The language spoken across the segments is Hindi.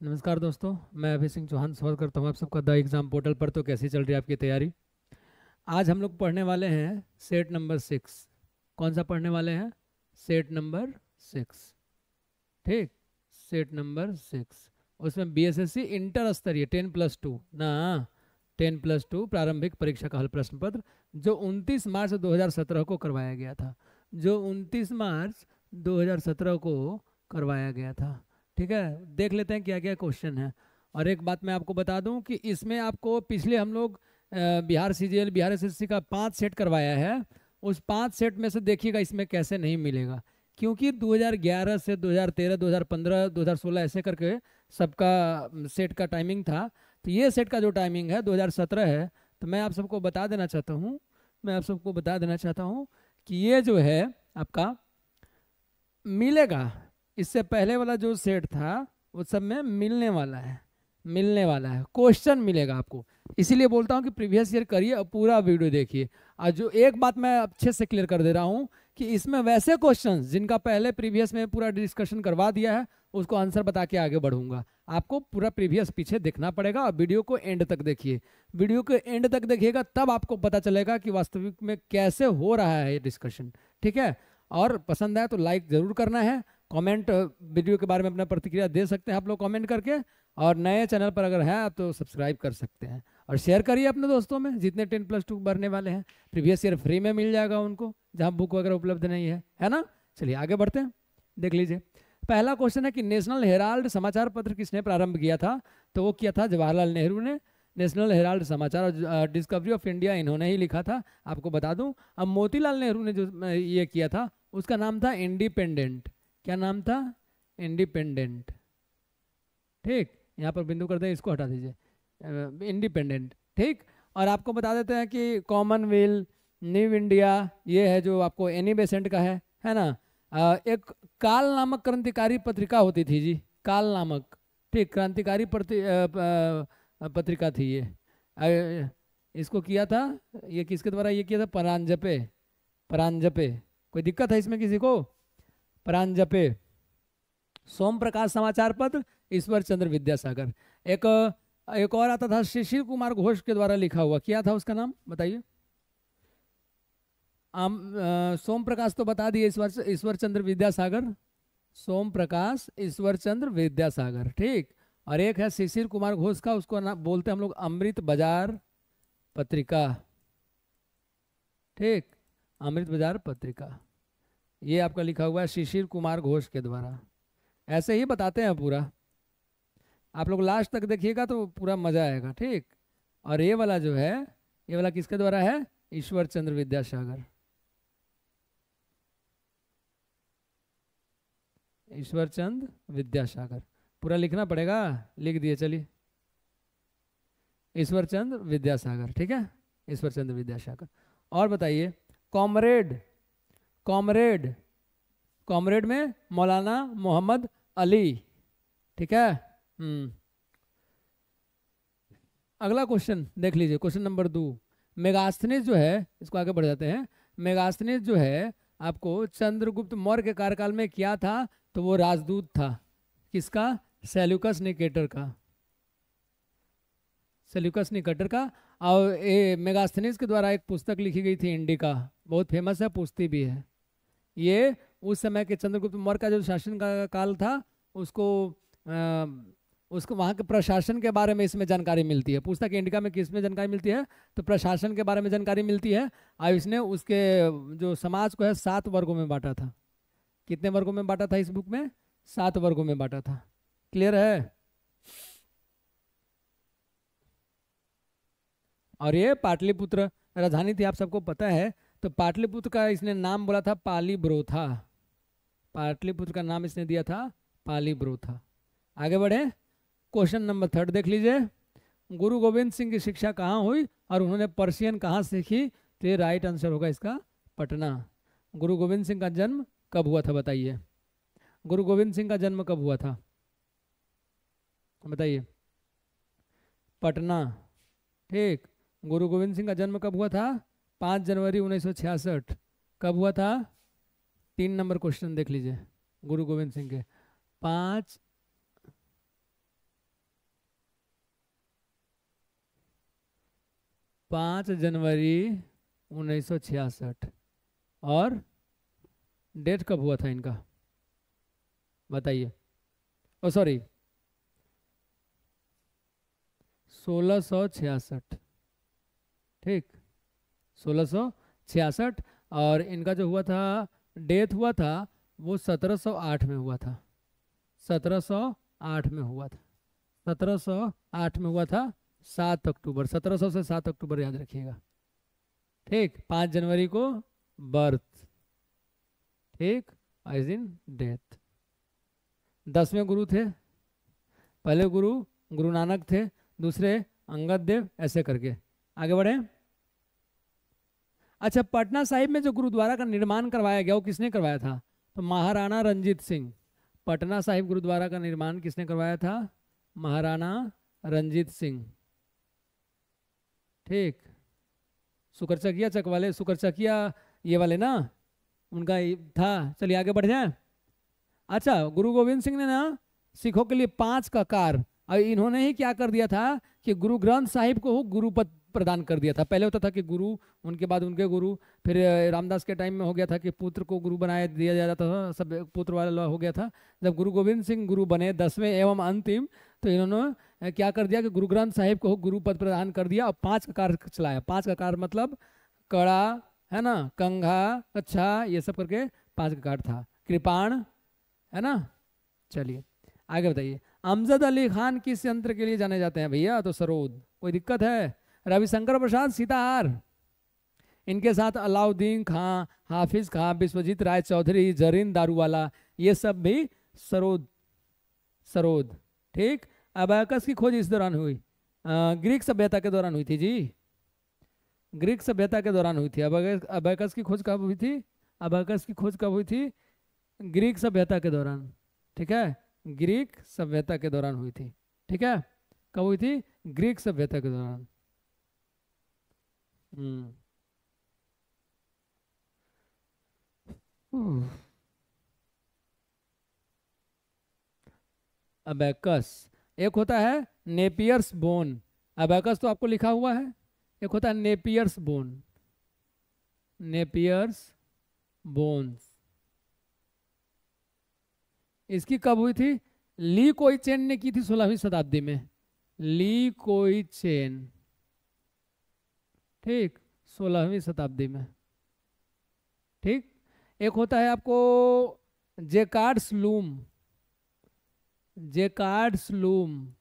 नमस्कार दोस्तों, मैं अभय सिंह चौहान स्वागत करता हूँ आप सबका द एग्ज़ाम पोर्टल पर। तो कैसी चल रही है आपकी तैयारी? आज हम लोग पढ़ने वाले हैं सेट नंबर सिक्स। कौन सा पढ़ने वाले हैं? Set number six. ठीक, सेट नंबर सिक्स। उसमें B S S C inter स्तरीय टेन प्लस टू। ना, टेन प्लस टू प्रारंभिक परीक्षा का हल प्रश्न पत्र जो 29 मार्च 2017 को करवाया गया था। जो 29 मार्च 2017 को करवाया गया था। ठीक है? देख लेते हैं क्या क्या क्वेश्चन है। और एक बात मैं आपको बता दूँ कि इसमें आपको पिछले हम लोग बिहार सीजीएल बिहार एसएससी का पाँच सेट करवाया है। उस पाँच सेट में से देखिएगा इसमें कैसे नहीं मिलेगा। क्योंकि 2011 से 2013, 2015, 2016 ऐसे करके सबका सेट का टाइमिंग था। तो ये सेट का जो टाइमिंग है 2017 है तो मैं आप सबको बता देना चाहता हूँ मैं आप सबको बता देना चाहता हूँ कि ये जो है आपका मिलेगा। इससे पहले वाला जो सेट था, वो सब में मिलने वाला है, मिलने वाला है क्वेश्चन मिलेगा आपको। इसीलिए बोलता हूँ कि प्रीवियस ईयर करिए और पूरा वीडियो देखिए। और जो एक बात मैं अच्छे से क्लियर कर दे रहा हूँ कि इसमें वैसे क्वेश्चन जिनका पहले प्रीवियस में पूरा डिस्कशन करवा दिया है, उसको आंसर बता के आगे बढ़ूँगा। आपको पूरा प्रीवियस पीछे देखना पड़ेगा और वीडियो को एंड तक देखिए। वीडियो को एंड तक देखिएगा, तब आपको पता चलेगा कि वास्तविक में कैसे हो रहा है ये डिस्कशन ठीक है? और पसंद आए तो लाइक ज़रूर करना है कमेंट वीडियो के बारे में अपना प्रतिक्रिया दे सकते हैं आप लोग कमेंट करके। और नए चैनल पर अगर है आप तो सब्सक्राइब कर सकते हैं। और शेयर करिए अपने दोस्तों में, जितने टेन प्लस टू भरने वाले हैं। प्रीवियस ईयर फ्री में मिल जाएगा उनको, जहाँ बुक वगैरह उपलब्ध नहीं है। है ना? चलिए आगे बढ़ते हैं। देख लीजिए। पहला क्वेश्चन है कि नेशनल हेराल्ड समाचार पत्र किसने प्रारंभ किया था? तो वो किया था जवाहरलाल नेहरू ने। नेशनल हेराल्ड समाचार, और डिस्कवरी ऑफ़ इंडिया इन्होंने ही लिखा था। आपको बता दूँ, अब मोतीलाल नेहरू ने जो ये किया था, उसका नाम था इंडिपेंडेंट क्या नाम था? इंडिपेंडेंट ठीक यहाँ पर बिंदु कर दें इसको हटा दीजिए। इंडिपेंडेंट ठीक और आपको बता देते हैं कि कॉमनवेल्थ न्यू इंडिया ये है जो आपको एनी बेसेंट का है है ना? आ, एक काल नामक क्रांतिकारी पत्रिका होती थी जी काल नामक। ठीक क्रांतिकारी पत्रिका थी ये। आ, इसको किया था ये किसके द्वारा ये किया था? परांजपे परांजपे। कोई दिक्कत है इसमें किसी को? परांजपे सोम प्रकाश समाचार पत्र, ईश्वर चंद्र विद्यासागर। एक एक और आता था, शिशिर कुमार घोष के द्वारा लिखा हुआ। क्या था उसका नाम? बताइए। आम सोम प्रकाश तो बता दिए, ईश्वर ईश्वर चंद्र विद्यासागर। सोम प्रकाश, ईश्वर चंद्र विद्यासागर, ठीक। और एक है शिशिर कुमार घोष का, उसको ना, बोलते हम लोग अमृत बाज़ार पत्रिका। ठीक, अमृत बाज़ार पत्रिका। ये आपका लिखा हुआ है शिशिर कुमार घोष के द्वारा। ऐसे ही बताते हैं पूरा। आप लोग लास्ट तक देखिएगा तो पूरा मज़ा आएगा, ठीक? और ये वाला जो है, ये वाला किसके द्वारा है? ईश्वर चंद्र विद्यासागर। ईश्वर चंद विद्यासागर। पूरा लिखना पड़ेगा? लिख दिए, चलिए। ईश्वर चंद्र विद्यासागर, ठीक है? ईश्वर चंद्र विद्यासागर। और बताइए, कॉमरेड कॉमरेड कॉमरेड में मौलाना मोहम्मद अली, ठीक है? हम्म। अगला क्वेश्चन देख लीजिए क्वेश्चन नंबर दो मेगास्थनीज जो है, इसको आगे बढ़ जाते हैं। मेगास्थनीज जो है, आपको चंद्रगुप्त मौर्य के कार्यकाल में क्या था तो वो राजदूत था। किसका? सेल्यूकस निकेटर का। सेल्यूकस निकेटर का। और ये मेगास्थनीज के द्वारा एक पुस्तक लिखी गई थी इंडिका बहुत फ़ेमस है पुस्ती भी है। ये उस समय के चंद्रगुप्त मौर्य का जो शासन का काल था उसको आ, उसको वहाँ के प्रशासन के बारे में इसमें जानकारी मिलती है। पुस्तक इंडिका में किसमें जानकारी मिलती है? तो प्रशासन के बारे में जानकारी मिलती है। और इसने उसके जो समाज को है सात वर्गों में बांटा था। कितने वर्गों में बांटा था इस बुक में? सात वर्गों में बांटा था। क्लियर है? और ये पाटलिपुत्र राजधानी थी आप सबको पता है। तो पाटलिपुत्र का इसने नाम बोला था पाली ब्रोथा पाटलिपुत्र का नाम इसने दिया था पाली ब्रोथा आगे बढ़े। क्वेश्चन नंबर थर्ड देख लीजिए। गुरु गोविंद सिंह की शिक्षा कहाँ हुई और उन्होंने पर्शियन कहाँ सीखी? तो ये राइट आंसर होगा इसका पटना। गुरु गोविंद सिंह का जन्म कब हुआ था बताइए। गुरु गोविंद सिंह का जन्म कब हुआ था? बताइए। पटना। ठीक। गुरु गोविंद सिंह का जन्म कब हुआ था? पाँच जनवरी 1966 कब हुआ था? तीन नंबर क्वेश्चन देख लीजिए, गुरु गोविंद सिंह के। पाँच पाँच जनवरी 1966 और डेट कब हुआ था इनका? बताइए। Oh, sorry. सोलह सौ छियासठ, ठीक। सोलह और इनका जो हुआ था, डेथ हुआ था, वो सत्रह सौ आठ में हुआ था। सत्रह सौ आठ में हुआ था। सत्रह सौ आठ में हुआ था, सात अक्टूबर। सत्रह सौ से सात अक्टूबर याद रखिएगा। ठीक, पाँच जनवरी को बर्थ। ठीक एज इन डेथ दसवें गुरु थे। पहले गुरु गुरु नानक थे। दूसरे अंगद देव, ऐसे करके। आगे बढ़े। अच्छा पटना साहिब में जो गुरुद्वारा का निर्माण करवाया गया, वो किसने करवाया था? तो महाराणा रंजीत सिंह। पटना साहिब गुरुद्वारा का निर्माण किसने करवाया था? महाराणा रंजीत सिंह। ठीक। सुकरचकिया चक वाले, सुकरचकिया ये वाले ना? उनका था। चलिए आगे बढ़ जाए अच्छा गुरु गोविंद सिंह ने ना सिखों के लिए पाँच का कार। और इन्होंने ही क्या कर दिया था कि गुरु ग्रंथ साहिब को गुरु पद प्रदान कर दिया था। पहले होता था कि गुरु, उनके बाद उनके गुरु, फिर रामदास के टाइम में हो गया था कि पुत्र को गुरु बनाया, दिया जाता था, सब पुत्र वाला हो गया था। जब गुरु गोविंद सिंह गुरु बने दसवें एवं अंतिम तो इन्होंने क्या कर दिया कि गुरु ग्रंथ साहिब को गुरु पद प्रदान कर दिया और पाँच का कार चलाया। पाँच का कार मतलब कड़ा, है ना, कंघा अच्छा ये सब करके पाँच का कार था। कृपाण, है ना? चलिए, आगे बताइए। अमजद अली खान किस यंत्र के लिए जाने जाते हैं भैया? तो सरोद। कोई दिक्कत है? रविशंकर प्रसाद सीताहार इनके साथ अलाउद्दीन खां, हाफिज खां विश्वजीत राय चौधरी, जरीन दारूवाला, ये सब भी सरोद सरोद। ठीक? अबैकस की खोज इस दौरान हुई। ग्रीक सभ्यता के दौरान हुई थी, जी। ग्रीक सभ्यता के दौरान हुई थी। अब अबैकस की खोज कब हुई थी? अबैकस की खोज कब हुई थी? ग्रीक सभ्यता के दौरान। ठीक है? ग्रीक सभ्यता के दौरान हुई थी। ठीक है? कब हुई थी? ग्रीक सभ्यता के दौरान। हम्म अबैकस एक होता है नेपियर्स बोन अबैकस तो आपको लिखा हुआ है। एक होता है नेपियर्स बोन नेपियर्स बोन्स इसकी कब हुई थी? ली कोई चेन ने की थी सोलहवीं शताब्दी में। ली कोई चेन ठीक, सोलहवीं शताब्दी में। ठीक, एक होता है आपको जेकार्ड स्लूम जेकार्ड स्लूम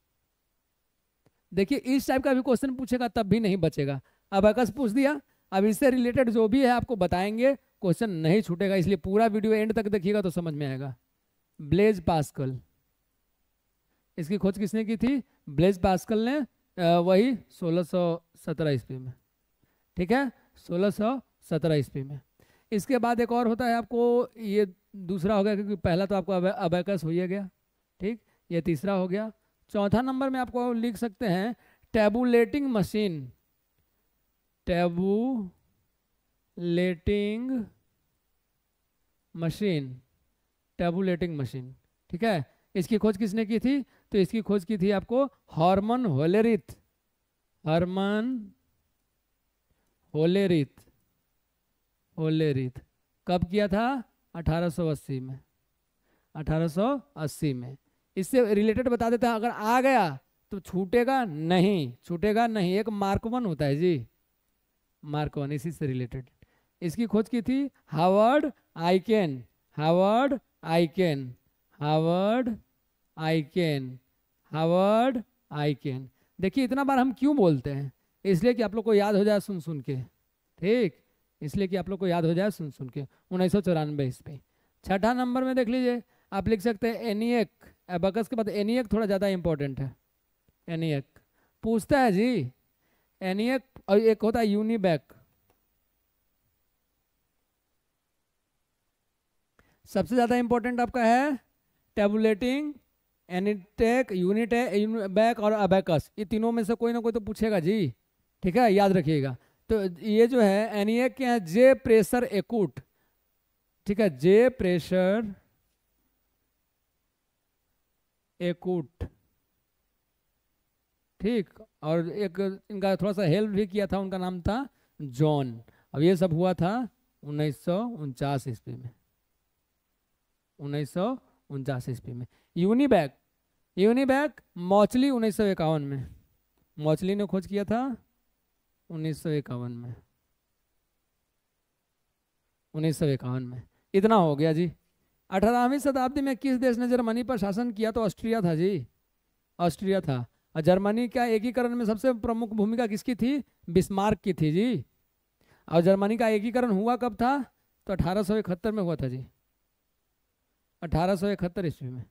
देखिए, इस टाइप का भी क्वेश्चन पूछेगा, तब भी नहीं बचेगा। अब अकस पूछ दिया, अब इससे रिलेटेड जो भी है, आपको बताएँगे क्वेश्चन नहीं छूटेगा, इसलिए पूरा वीडियो एंड तक देखिएगा तो समझ में आएगा। ब्लेज पास्कल इसकी खोज किसने की थी? ब्लेज पास्कल ने वही 1617 ईस्वी में। ठीक है? 1617 ईस्वी में। इसके बाद एक और होता है आपको, ये दूसरा हो गया, क्योंकि पहला तो आपको अबैकस हो गया, ठीक? ये तीसरा हो गया। चौथा नंबर में आपको लिख सकते हैं, tabulating machine. Tabulating machine. Tabulating machine, ठीक है? इसकी खोज किसने की थी? तो इसकी खोज की थी आपको Herman Hollerith. Herman Hollerith Hollerith कब किया था? 1880 में। 1880 में। इससे रिलेटेड बता देते हैं, अगर आ गया तो छूटेगा नहीं छूटेगा नहीं। एक मार्क वन होता है जी। मार्क वन इसी से रिलेटेड इसकी खोज की थी हावर्ड आइकेन, हावर्ड आई Aiken, Howard Aiken Howard Aiken. देखिए, इतना बार हम क्यों बोलते हैं? इसलिए कि आप लोग को याद हो जाए सुन सुन के। ठीक? इसलिए कि आप लोग को याद हो जाए सुन सुन के। उन्नीस सौ चौरानवे ईस्वी। छठा नंबर में देख लीजिए। आप लिख सकते हैं एनियक। एबकस के बाद एनियक थोड़ा ज़्यादा इंपॉर्टेंट है। एनियक। पूछता है जी, एनियक और एक होता है यूनिबैक। सबसे ज़्यादा इंपॉर्टेंट आपका है टेबुलेटिंग, एनिटेक, यूनिट बैक और अबैकस। ये तीनों में से कोई ना कोई तो पूछेगा जी। ठीक है, याद रखिएगा। तो ये जो है एनिएक क्या है, जे प्रेशर एकूट, ठीक है, जे प्रेशर एकूट, ठीक, और एक इनका थोड़ा सा हेल्प भी किया था, उनका नाम था जॉन। अब ये सब हुआ था उन्नीस सौ उनचास ईस्वी में। उन्नीस सौ उनचास ईस्वी में। यूनिबैक यूनिबैक मौचली उन्नीस सौ इक्यावन में। मौचली ने खोज किया था उन्नीस सौ इक्यावन में। उन्नीस सौ इक्यावन में। इतना हो गया जी। अठारहवीं शताब्दी में किस देश ने जर्मनी पर शासन किया? तो ऑस्ट्रिया था जी। ऑस्ट्रिया था। और जर्मनी का एकीकरण में सबसे प्रमुख भूमिका किसकी थी? बिस्मार्क की थी जी। और जर्मनी का एकीकरण हुआ कब था? तो अठारह सौ इकहत्तर में हुआ था जी। अठारह ईस्वी में।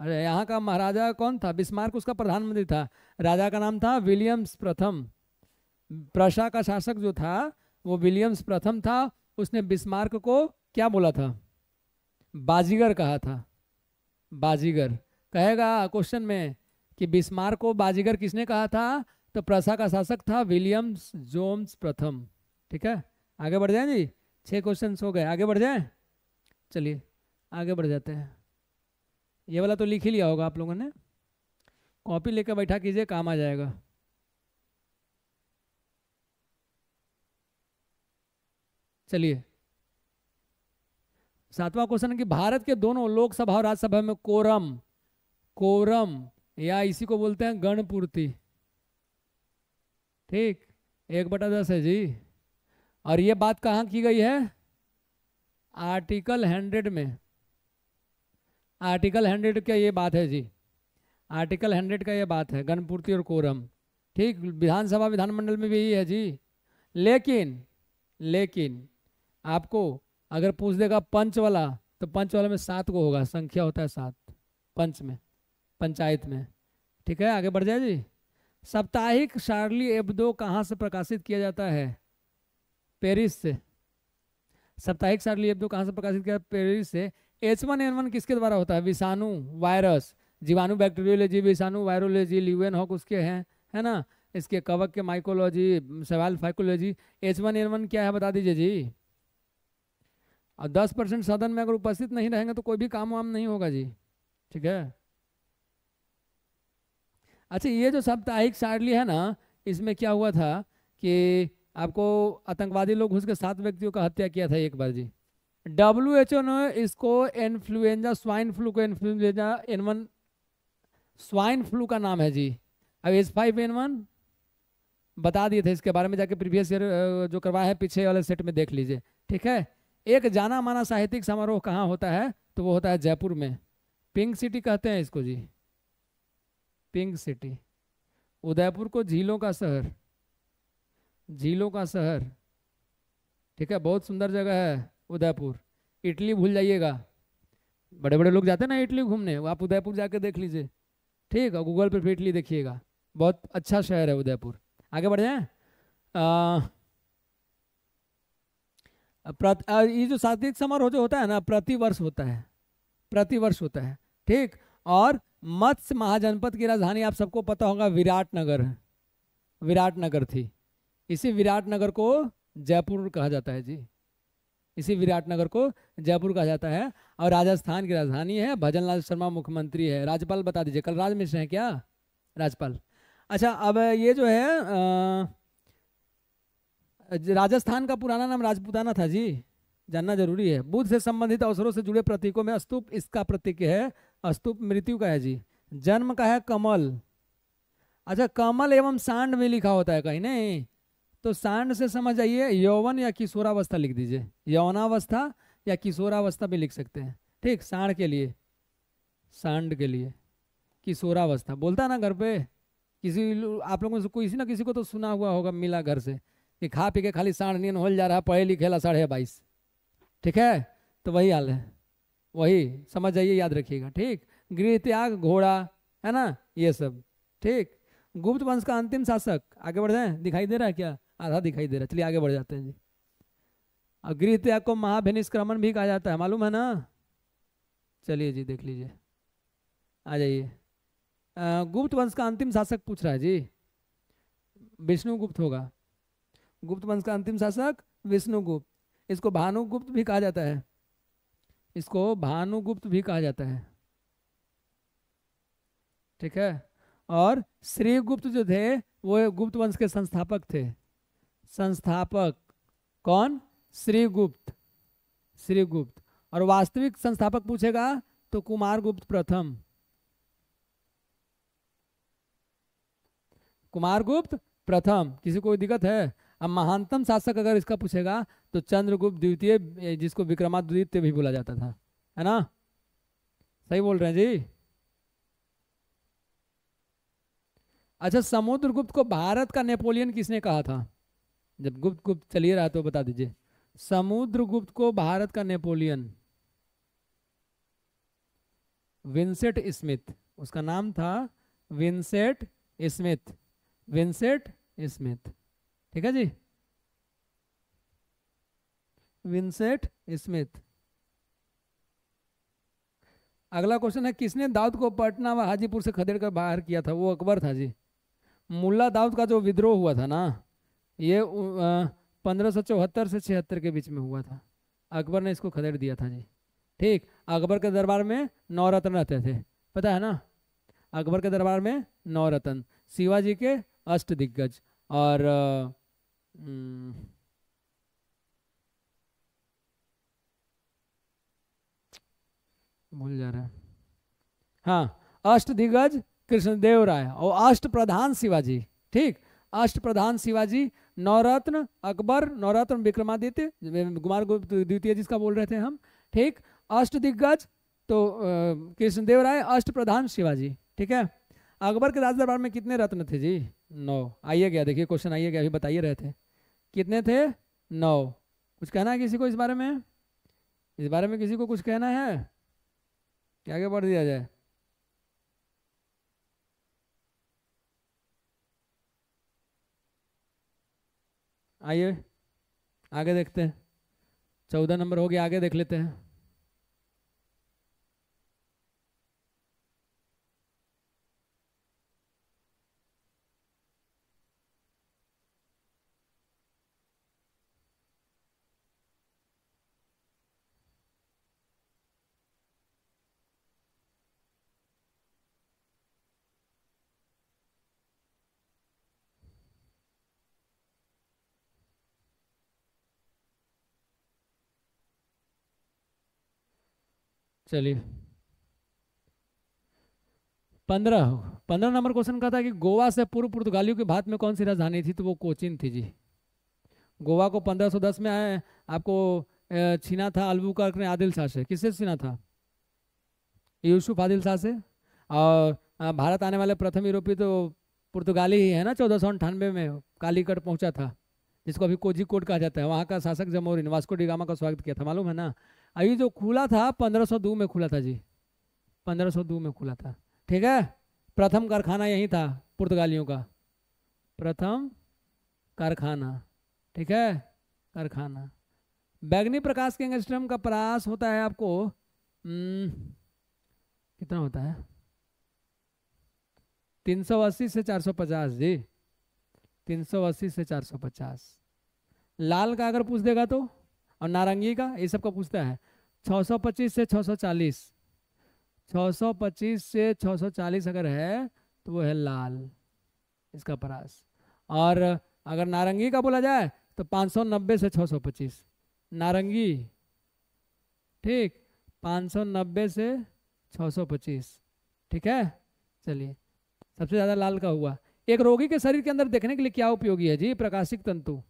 अरे, यहाँ का महाराजा कौन था? बिस्मार्क, उसका प्रधानमंत्री था। राजा का नाम था विलियम्स प्रथम। प्रशा का शासक जो था, वो विलियम्स प्रथम था, उसने बिस्मार्क को क्या बोला था? बाजीगर कहा था। बाजीगर। कहेगा क्वेश्चन में कि बिस्मार्क को बाजीगर किसने कहा था? तो प्रशा का शासक था विलियम्स जोम्स प्रथम। ठीक है? आगे बढ़ जाए जी? छः क्वेश्चन हो गए। आगे बढ़ जाए? चलिए, आगे बढ़ जाते हैं। ये वाला तो लिख ही लिया होगा आप लोगों ने। कॉपी लेकर बैठा कीजिए, काम आ जाएगा। चलिए। सातवां क्वेश्चन कि भारत के दोनों लोकसभा और राज्यसभा में कोरम कोरम, या इसी को बोलते हैं गणपूर्ति। ठीक, एक बटा दस है जी। और ये बात कहाँ की गई है? आर्टिकल हंड्रेड में। आर्टिकल हंड्रेड का ये बात है जी। आर्टिकल हंड्रेड का ये बात है, गणपूर्ति और कोरम। ठीक, विधानसभा, विधानमंडल में भी यही है जी। लेकिन लेकिन आपको अगर पूछ देगा पंच वाला तो पंच वाला में सात को होगा, संख्या होता है सात, पंच में, पंचायत में। ठीक है, आगे बढ़ जाए जी। साप्ताहिक शार्ली एब्दो कहाँ से प्रकाशित किया जाता है? पेरिस से। साप्ताहिक शार्ली एब्दो कहाँ से प्रकाशित किया, पेरिस से। एच वन एन वन किसके द्वारा होता है? विषाणु वायरस। जीवाणु बैक्टीरियोलॉजी, विषाणु वायरोलॉजी, लिवेन हॉक उसके हैं, है ना? इसके कवक के माइकोलॉजी सवाल phycology H one N one क्या है, बता दीजिए जी। और दस परसेंट सदन में अगर उपस्थित नहीं रहेंगे तो कोई भी काम वाम नहीं होगा जी। ठीक है? अच्छा ये जो साप्ताहिक सारली है ना, इसमें क्या हुआ था कि आपको आतंकवादी लोग घुस के सात व्यक्तियों का हत्या किया था एक बार जी। डब्ल्यू एच ओ ने इसको इन्फ्लुएंजा, स्वाइन फ्लू को influenza, N one, swine flu का नाम है जी। अब एच फाइव, एन वन, बता दिए थे इसके बारे में, जाके प्रीवियस ईयर जो करवाया है, पीछे वाले सेट में देख लीजिए। ठीक है? एक जाना माना साहित्यिक समारोह कहाँ होता है? तो वो होता है जयपुर में। पिंक सिटी कहते हैं इसको जी। Pink city. उदयपुर को झीलों का शहर। झीलों का शहर। ठीक है, बहुत सुंदर जगह है उदयपुर। इटली भूल जाइएगा। बड़े बड़े लोग जाते हैं ना इटली घूमने, आप उदयपुर जाके देख लीजिए। ठीक है, गूगल पे फिर इटली देखिएगा। बहुत अच्छा शहर है उदयपुर। आगे बढ़ जाए? ये जो सात्विक समारोह जो होता है ना प्रति वर्ष होता है। प्रति वर्ष होता है। ठीक? और मत्स्य महाजनपद की राजधानी आप सबको पता होगा विराट नगर। विराट नगर थी। इसी विराट नगर को जयपुर कहा जाता है जी। इसी विराट नगर को जयपुर कहा जाता है। और राजस्थान की राजधानी है भजन लाल शर्मा मुख्यमंत्री है। राज्यपाल बता दीजिए कल राज मिश्र है क्या? राज्यपाल। अच्छा अब ये जो है आ, राजस्थान का पुराना नाम राजपुताना था, जी। जानना ज़रूरी है। बुद्ध से संबंधित अवसरों से जुड़े प्रतीकों में स्तूप इसका प्रतीक है स्तूप मृत्यु का है, जी। जन्म का है कमल। अच्छा कमल एवं सांड में लिखा होता है कहीं, नहीं? तो सांड से समझ आइए, यौवन या किशोरावस्था लिख दीजिए। यौनावस्था या किशोरावस्था भी लिख सकते हैं। ठीक, सांड के लिए। सांड के लिए। किशोरावस्था। बोलता ना घर पे, किसी आप लोगों से किसी ना किसी को तो सुना हुआ होगा मिला घर से। कि खा पी के खाली साढ़ नीन हो जा रहा है पढ़े लिखेला साढ़े बाईस। ठीक है? तो वही हाल है। वही, समझ जाइए, याद रखिएगा। ठीक? गृह त्याग, घोड़ा, है ना? ये सब। ठीक? गुप्त वंश का अंतिम शासक। आगे बढ़ जाए? दिखाई दे रहा है क्या? आधा दिखाई दे रहा है। चलिए, आगे बढ़ जाते हैं जी। और गृह त्याग को महाभिनिष्क्रमण भी कहा जाता है। मालूम है ना? चलिए जी, देख लीजिए। आ जाइए। गुप्त वंश का अंतिम शासक पूछ रहा है जी। विष्णुगुप्त होगा। गुप्त वंश का अंतिम शासक विष्णुगुप्त। इसको भानुगुप्त भी कहा जाता है। इसको भानुगुप्त भी कहा जाता है। ठीक है? और श्रीगुप्त जो थे, वो गुप्त वंश के संस्थापक थे। संस्थापक कौन? श्रीगुप्त। श्रीगुप्त। और वास्तविक संस्थापक पूछेगा तो कुमारगुप्त प्रथम। कुमारगुप्त प्रथम। किसी को दिक्कत है? अब महानतम शासक अगर इसका पूछेगा तो चंद्रगुप्त द्वितीय जिसको विक्रमादित्य भी बोला जाता था, है ना? सही बोल रहे हैं जी? अच्छा समुद्रगुप्त को भारत का नेपोलियन किसने कहा था? जब गुप्त गुप्त चलिए रहा तो बता दीजिए। समुद्रगुप्त को भारत का नेपोलियन। विंसेट स्मिथ, उसका नाम था विंसेट स्मिथ। Vincent Smith. ठीक है जी? विंसेट स्मिथ अगला क्वेश्चन है, किसने दाऊद को पटना व हाजीपुर से खदेड़ कर बाहर किया था? वो अकबर था जी। मुल्ला दाऊद का जो विद्रोह हुआ था ना, ये पंद्रह सौ चौहत्तर से छिहत्तर के बीच में हुआ था। अकबर ने इसको खदेड़ दिया था जी। ठीक, अकबर के दरबार में नौ रत्न रहते थे। पता है ना? अकबर के दरबार में नौ रत्न शिवाजी के अष्ट दिग्गज और भूल जा रहा है। हाँ अष्ट दिग्गज कृष्णदेव राय और अष्ट प्रधान शिवाजी, ठीक? अष्ट प्रधान शिवाजी, नवरत्न, अकबर, नवरत्न विक्रमादित्य कुमार गुप्त द्वितीय जिसका बोल रहे थे हम, ठीक? अष्ट दिग्गज तो कृष्णदेव राय अष्ट प्रधान शिवाजी, ठीक है? अकबर के राज दरबार में कितने रत्न थे जी? नौ। आइए गया, देखिए क्वेश्चन आइए गया, अभी बताइए रहे थे। कितने थे? नौ। कुछ कहना है किसी को इस बारे में? इस बारे में किसी को कुछ कहना है? क्या आगे बढ़ दिया जाए? आइए, आगे देखते हैं। चौदह नंबर हो गया, आगे देख लेते हैं। चलिए। पंद्रह पंद्रह नंबर क्वेश्चन का था कि गोवा से पूर्व पुर्तगालियों के भारत में कौन सी राजधानी थी? तो वो कोचिन थी जी। गोवा को 1510 में आए आपको छीना था अल्बुकर्क ने आदिल शाह से। किससे छीना था? यूसुफ आदिल शाह से। और भारत आने वाले प्रथम यूरोपीय तो पुर्तगाली ही है ना? चौदह सौ अंठानवे में कालीकट पहुँचा था, जिसको अभी कोजी कोट कहा जाता है। वहाँ का शासक जमोरिन वास्को डिगामा का स्वागत किया था। मालूम है ना? अभी जो खुला था पंद्रह सौ दो में खुला था जी। पंद्रह सौ दो में खुला था। ठीक है? प्रथम कारखाना यही था पुर्तगालियों का। प्रथम कारखाना। ठीक है? कारखाना। बैगनी प्रकाश के एंगस्ट्रम का प्रयास होता है आपको हम्म, कितना होता है? 380 से 450 जी। 380 से 450 लाल का अगर पूछ देगा तो? और नारंगी का, ये सब का पूछता है। 625 से 640 625 से 640 अगर है तो वो है लाल, इसका परास। और अगर नारंगी का बोला जाए तो 590 से 625 नारंगी, ठीक 590 से 625 ठीक है? चलिए, सबसे ज़्यादा लाल का हुआ। एक रोगी के शरीर के अंदर देखने के लिए क्या उपयोगी है? जी, प्रकाशिक तंतु।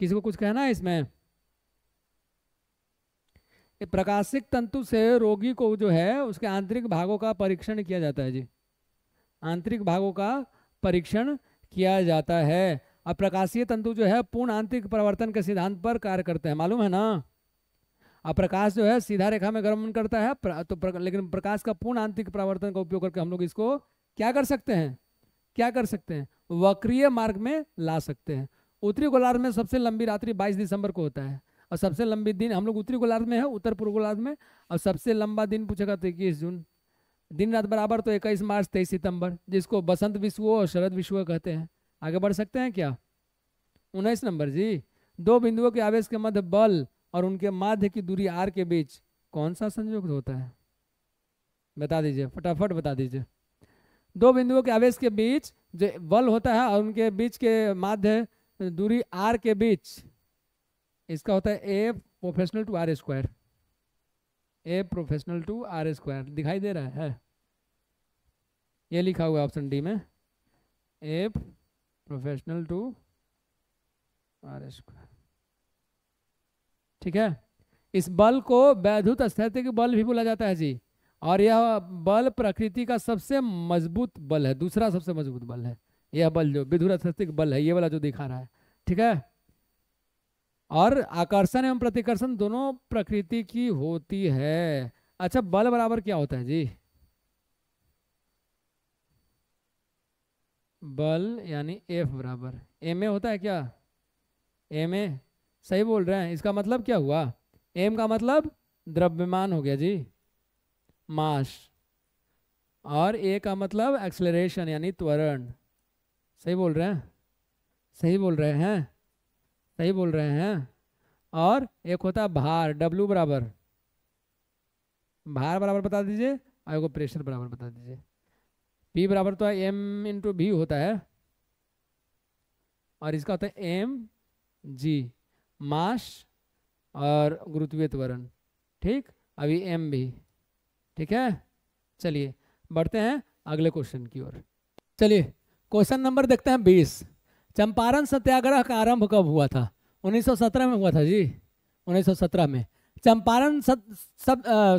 किसी को कुछ कहना है इसमें? प्रकाशिक तंतु से रोगी को जो है उसके आंतरिक भागों का परीक्षण किया जाता है जी। आंतरिक भागों का परीक्षण किया जाता है। अब प्रकाशीय तंतु जो है पूर्ण आंतरिक परिवर्तन के सिद्धांत पर कार्य करते हैं। मालूम है ना? अब प्रकाश जो है सीधा रेखा में गमन करता है प्र, तो प्र, लेकिन प्रकाश का पूर्ण आंतरिक परिवर्तन का उपयोग करके हम लोग इसको क्या कर सकते हैं? क्या कर सकते हैं? वक्रीय मार्ग में ला सकते हैं। उत्तरी गोलार्ध में सबसे लंबी रात्रि 22 दिसंबर को होता है। और सबसे लंबी दिन, हम लोग उत्तरी गोलार्ध में है, उत्तर पूर्व गोलार्ध में, और सबसे लंबा दिन पूछेगा तो इक्कीस जून। दिन रात बराबर तो इक्कीस मार्च, तेईस सितंबर, जिसको बसंत विश्व और शरद विश्व कहते हैं। आगे बढ़ सकते हैं क्या? उन्नीस नंबर, जी। दो बिंदुओं के आवेश के मध्य बल और उनके माध्य की दूरी आर के बीच कौन सा संयोग होता है? बता दीजिए, फटाफट बता दीजिए। दो बिंदुओं के आवेश के बीच जो बल होता है और उनके बीच के माध्य दूरी आर के बीच, इसका होता है A proportional to r square A proportional to r square दिखाई दे रहा है। ये लिखा हुआ है ऑप्शन डी में। A proportional to r square ठीक है? इस बल को वैद्युत स्थैतिक बल भी बोला जाता है जी। और यह बल प्रकृति का सबसे मज़बूत बल है। दूसरा सबसे मज़बूत बल है। यह बल जो, विधुर स्थैतिक बल है, ये वाला जो दिखा रहा है। ठीक है? और आकर्षण एवं प्रतिकर्षण दोनों प्रकृति की होती है। अच्छा बल बराबर क्या होता है जी? बल यानी एफ़ बराबर। एम ए होता है क्या? एम ए सही बोल रहे हैं। इसका मतलब क्या हुआ? एम का मतलब द्रव्यमान हो गया जी। मास। और ए का मतलब एक्सलरेशन यानी त्वरण। सही बोल रहे हैं? सही बोल रहे हैं? सही बोल रहे हैं? और एक होता है भार डब्लू बराबर। भार बराबर बता दीजिए और एक प्रेशर बराबर बता दीजिए। पी बराबर तो एम इंटू भी होता है। और इसका होता है एम जी मास और गुरुत्वीय त्वरण। ठीक? अभी एम भी। ठीक है? चलिए, बढ़ते हैं अगले क्वेश्चन की ओर। चलिए क्वेश्चन नंबर देखते हैं बीस। चंपारण सत्याग्रह का आरंभ कब हुआ था? 1917 में हुआ था जी। 1917 में। चंपारण सब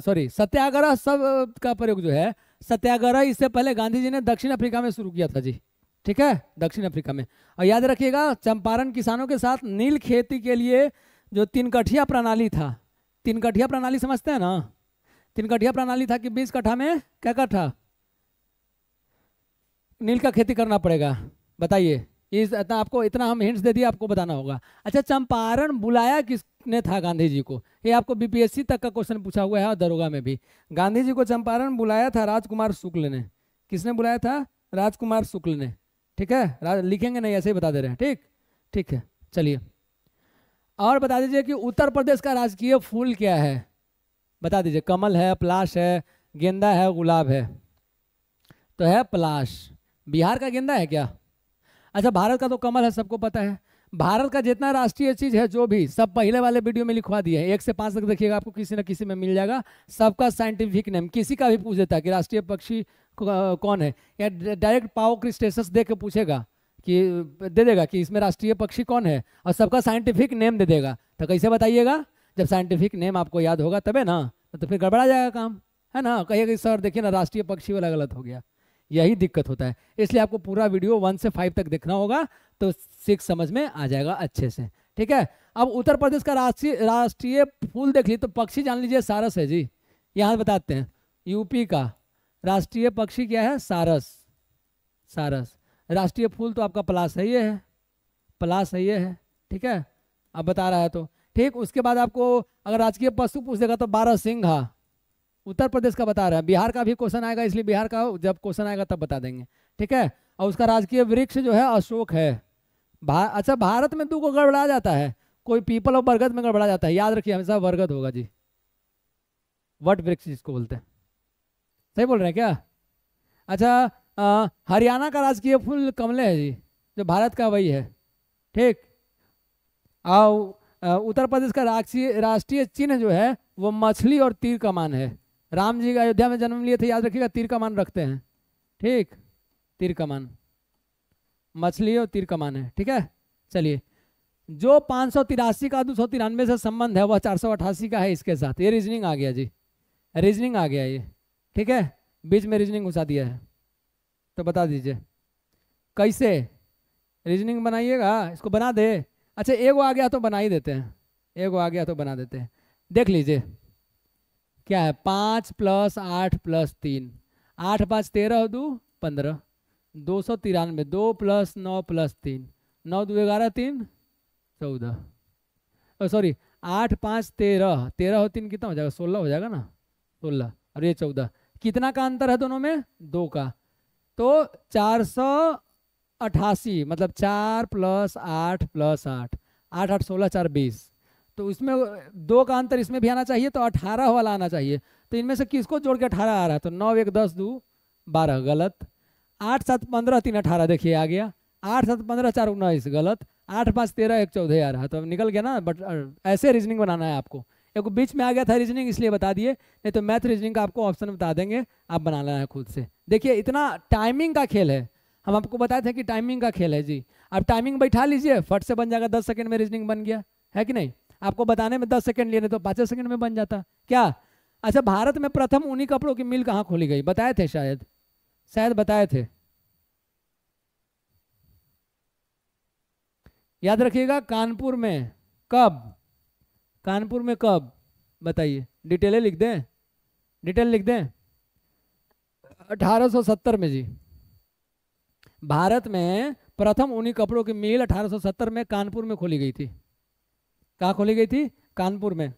सॉरी सत्याग्रह सब का प्रयोग जो है, सत्याग्रह इससे पहले गांधी जी ने दक्षिण अफ्रीका में शुरू किया था जी। ठीक है? दक्षिण अफ्रीका में। और याद रखिएगा, चंपारण किसानों के साथ नील खेती के लिए जो तीन कठिया प्रणाली था तीन कठिया प्रणाली समझते हैं ना? तीन कठिया प्रणाली था कि बीस कट्ठा में? क्या कट्ठा नील का खेती करना पड़ेगा। बताइए। इस आपको इतना हम हिंट्स दे दिए, आपको बताना होगा। अच्छा चंपारण बुलाया किसने था गांधी जी को? ये आपको बीपीएससी तक का क्वेश्चन पूछा हुआ है और दरोगा में भी। गांधी जी को चंपारण बुलाया था राजकुमार शुक्ल ने। किसने बुलाया था? राजकुमार शुक्ल ने। ठीक है? लिखेंगे नहीं, ऐसे ही बता दे रहे हैं। ठीक? ठीक है। चलिए। और बता दीजिए कि उत्तर प्रदेश का राजकीय फूल क्या है? बता दीजिए। कमल है, पलाश है, गेंदा है, गुलाब है। तो है पलाश। बिहार का गेंदा है क्या? अच्छा भारत का तो कमल है, सबको पता है। भारत का जितना राष्ट्रीय चीज़ है, जो भी, सब पहले वाले वीडियो में लिखवा दिया है। एक से पाँच तक देखिएगा, आपको किसी न किसी में मिल जाएगा। सबका साइंटिफिक नेम किसी का भी पूछ देता है कि राष्ट्रीय पक्षी कौन है? या डायरेक्ट पाओ क्रिस्टेसस दे के पूछेगा कि, दे देगा कि इसमें राष्ट्रीय पक्षी कौन है? और सबका साइंटिफिक नेम दे देगा। तो कैसे बताइएगा? जब साइंटिफिक नेम आपको याद होगा, तबे ना तो फिर गड़बड़ा जाएगा काम। है ना? कहिएगा सर, देखिए ना, राष्ट्रीय पक्षी वाला गलत हो गया। यही दिक्कत होता है। इसलिए आपको पूरा वीडियो वन से फाइव तक देखना होगा तो सिक्स समझ में आ जाएगा अच्छे से। ठीक है? अब उत्तर प्रदेश का राष्ट्रीय राष्ट्रीय फूल देख लीजिए तो पक्षी जान लीजिए सारस है जी। यहाँ बताते हैं यूपी का राष्ट्रीय पक्षी क्या है? सारस। सारस। राष्ट्रीय फूल तो आपका पलास है, ये है। पलास है, ये है। ठीक है? अब बता रहा है तो। ठीक, उसके बाद आपको अगर राजकीय पशु पूछ देगा तो बारह सिंघा। उत्तर प्रदेश का बता रहे हैं। बिहार का भी क्वेश्चन आएगा इसलिए बिहार का जब क्वेश्चन आएगा तब बता देंगे। ठीक है? और उसका राजकीय वृक्ष जो है अशोक है। भा, अच्छा भारत में दो को गड़बड़ा जाता है। कोई पीपल और बरगद में गड़बड़ा जाता है। याद रखिए हमेशा बरगद होगा जी। वट वृक्ष जिसको बोलते हैं। सही बोल रहे हैं क्या? अच्छा हरियाणा का राजकीय फूल कमले है जी जो भारत का वही है। ठीक? और उत्तर प्रदेश का राष्ट्रीय राष्ट्रीय चिन्ह जो है वो मछली और तीर कमान है। राम जी अयोध्या में जन्म लिए थे, याद रखिएगा, तीर कमान रखते हैं। ठीक, तीर कमान मछली और तीर कमान है, ठीक है? चलिए। जो पाँच सौ तिरासी का दो सौ तिरानवे से संबंध है, वह चार सौ अठासी का है इसके साथ। ये रीजनिंग आ गया जी। रीजनिंग आ गया ये। ठीक है? बीच में रीजनिंग घुसा दिया है। तो बता दीजिए। कैसे? रीजनिंग बनाइएगा, इसको बना दे। अच्छा एगो आ गया तो बना ही देते हैं। एगो आ गया तो बना देते हैं। देख लीजिए। क्या है? पाँच प्लस आठ प्लस तीन। आठ पाँच तेरह दो पंद्रह। दो सौ तिरानवे, दो प्लस नौ प्लस तीन। नौ दो ग्यारह, तीन चौदह। सॉरी, आठ पाँच तेरह। तेरह और तीन कितना हो जाएगा? सोलह हो जाएगा ना? सोलह। और ये चौदह। कितना का अंतर है दोनों में? दो का। तो चार सौ अठासी मतलब चार प्लस आठ प्लस आठ। आठ आठ सोलह, चार बीस। तो उसमें दो का अंतर इसमें भी आना चाहिए तो अठारह वाला आना चाहिए। तो इनमें से किसको जोड़ के अठारह आ रहा है? तो नौ, एक, दस, दो, बारह, गलत। आठ, सात, पंद्रह, तीन, अठारह, देखिए, आ गया। आठ, सात, पंद्रह, चार, उन्नीस, गलत। आठ, पाँच, तेरह, एक, चौदह आ रहा तो निकल गया ना बट ऐसे रीजनिंग बनाना है आपको। एक बीच में आ गया था रीजनिंग इसलिए बता दिए, नहीं तो मैथ रीजनिंग का आपको ऑप्शन बता देंगे, आप बना लेना है खुद से। देखिए, इतना टाइमिंग का खेल है। हम आपको बताए थे कि टाइमिंग का खेल है, जी। आप टाइमिंग बैठा लीजिए, फट से बन जाएगा, दस सेकेंड में रीजनिंग बन गया, है कि नहीं? आपको बताने में दस सेकंड लेने तो पाँच सेकंड में बन जाता। क्या? अच्छा भारत में प्रथम उन्हीं कपड़ों की मिल कहाँ खोली गई? बताए थे शायद। शायद बताए थे। याद रखिएगा, कानपुर में कब? कानपुर में कब? बताइए। डिटेलें लिख दें। डिटेल लिख दें। 1870 में जी। भारत में प्रथम ऊनी कपड़ों की मिल 1870 में कानपुर में खोली गई थी। कहाँ खोली गई थी? कानपुर में।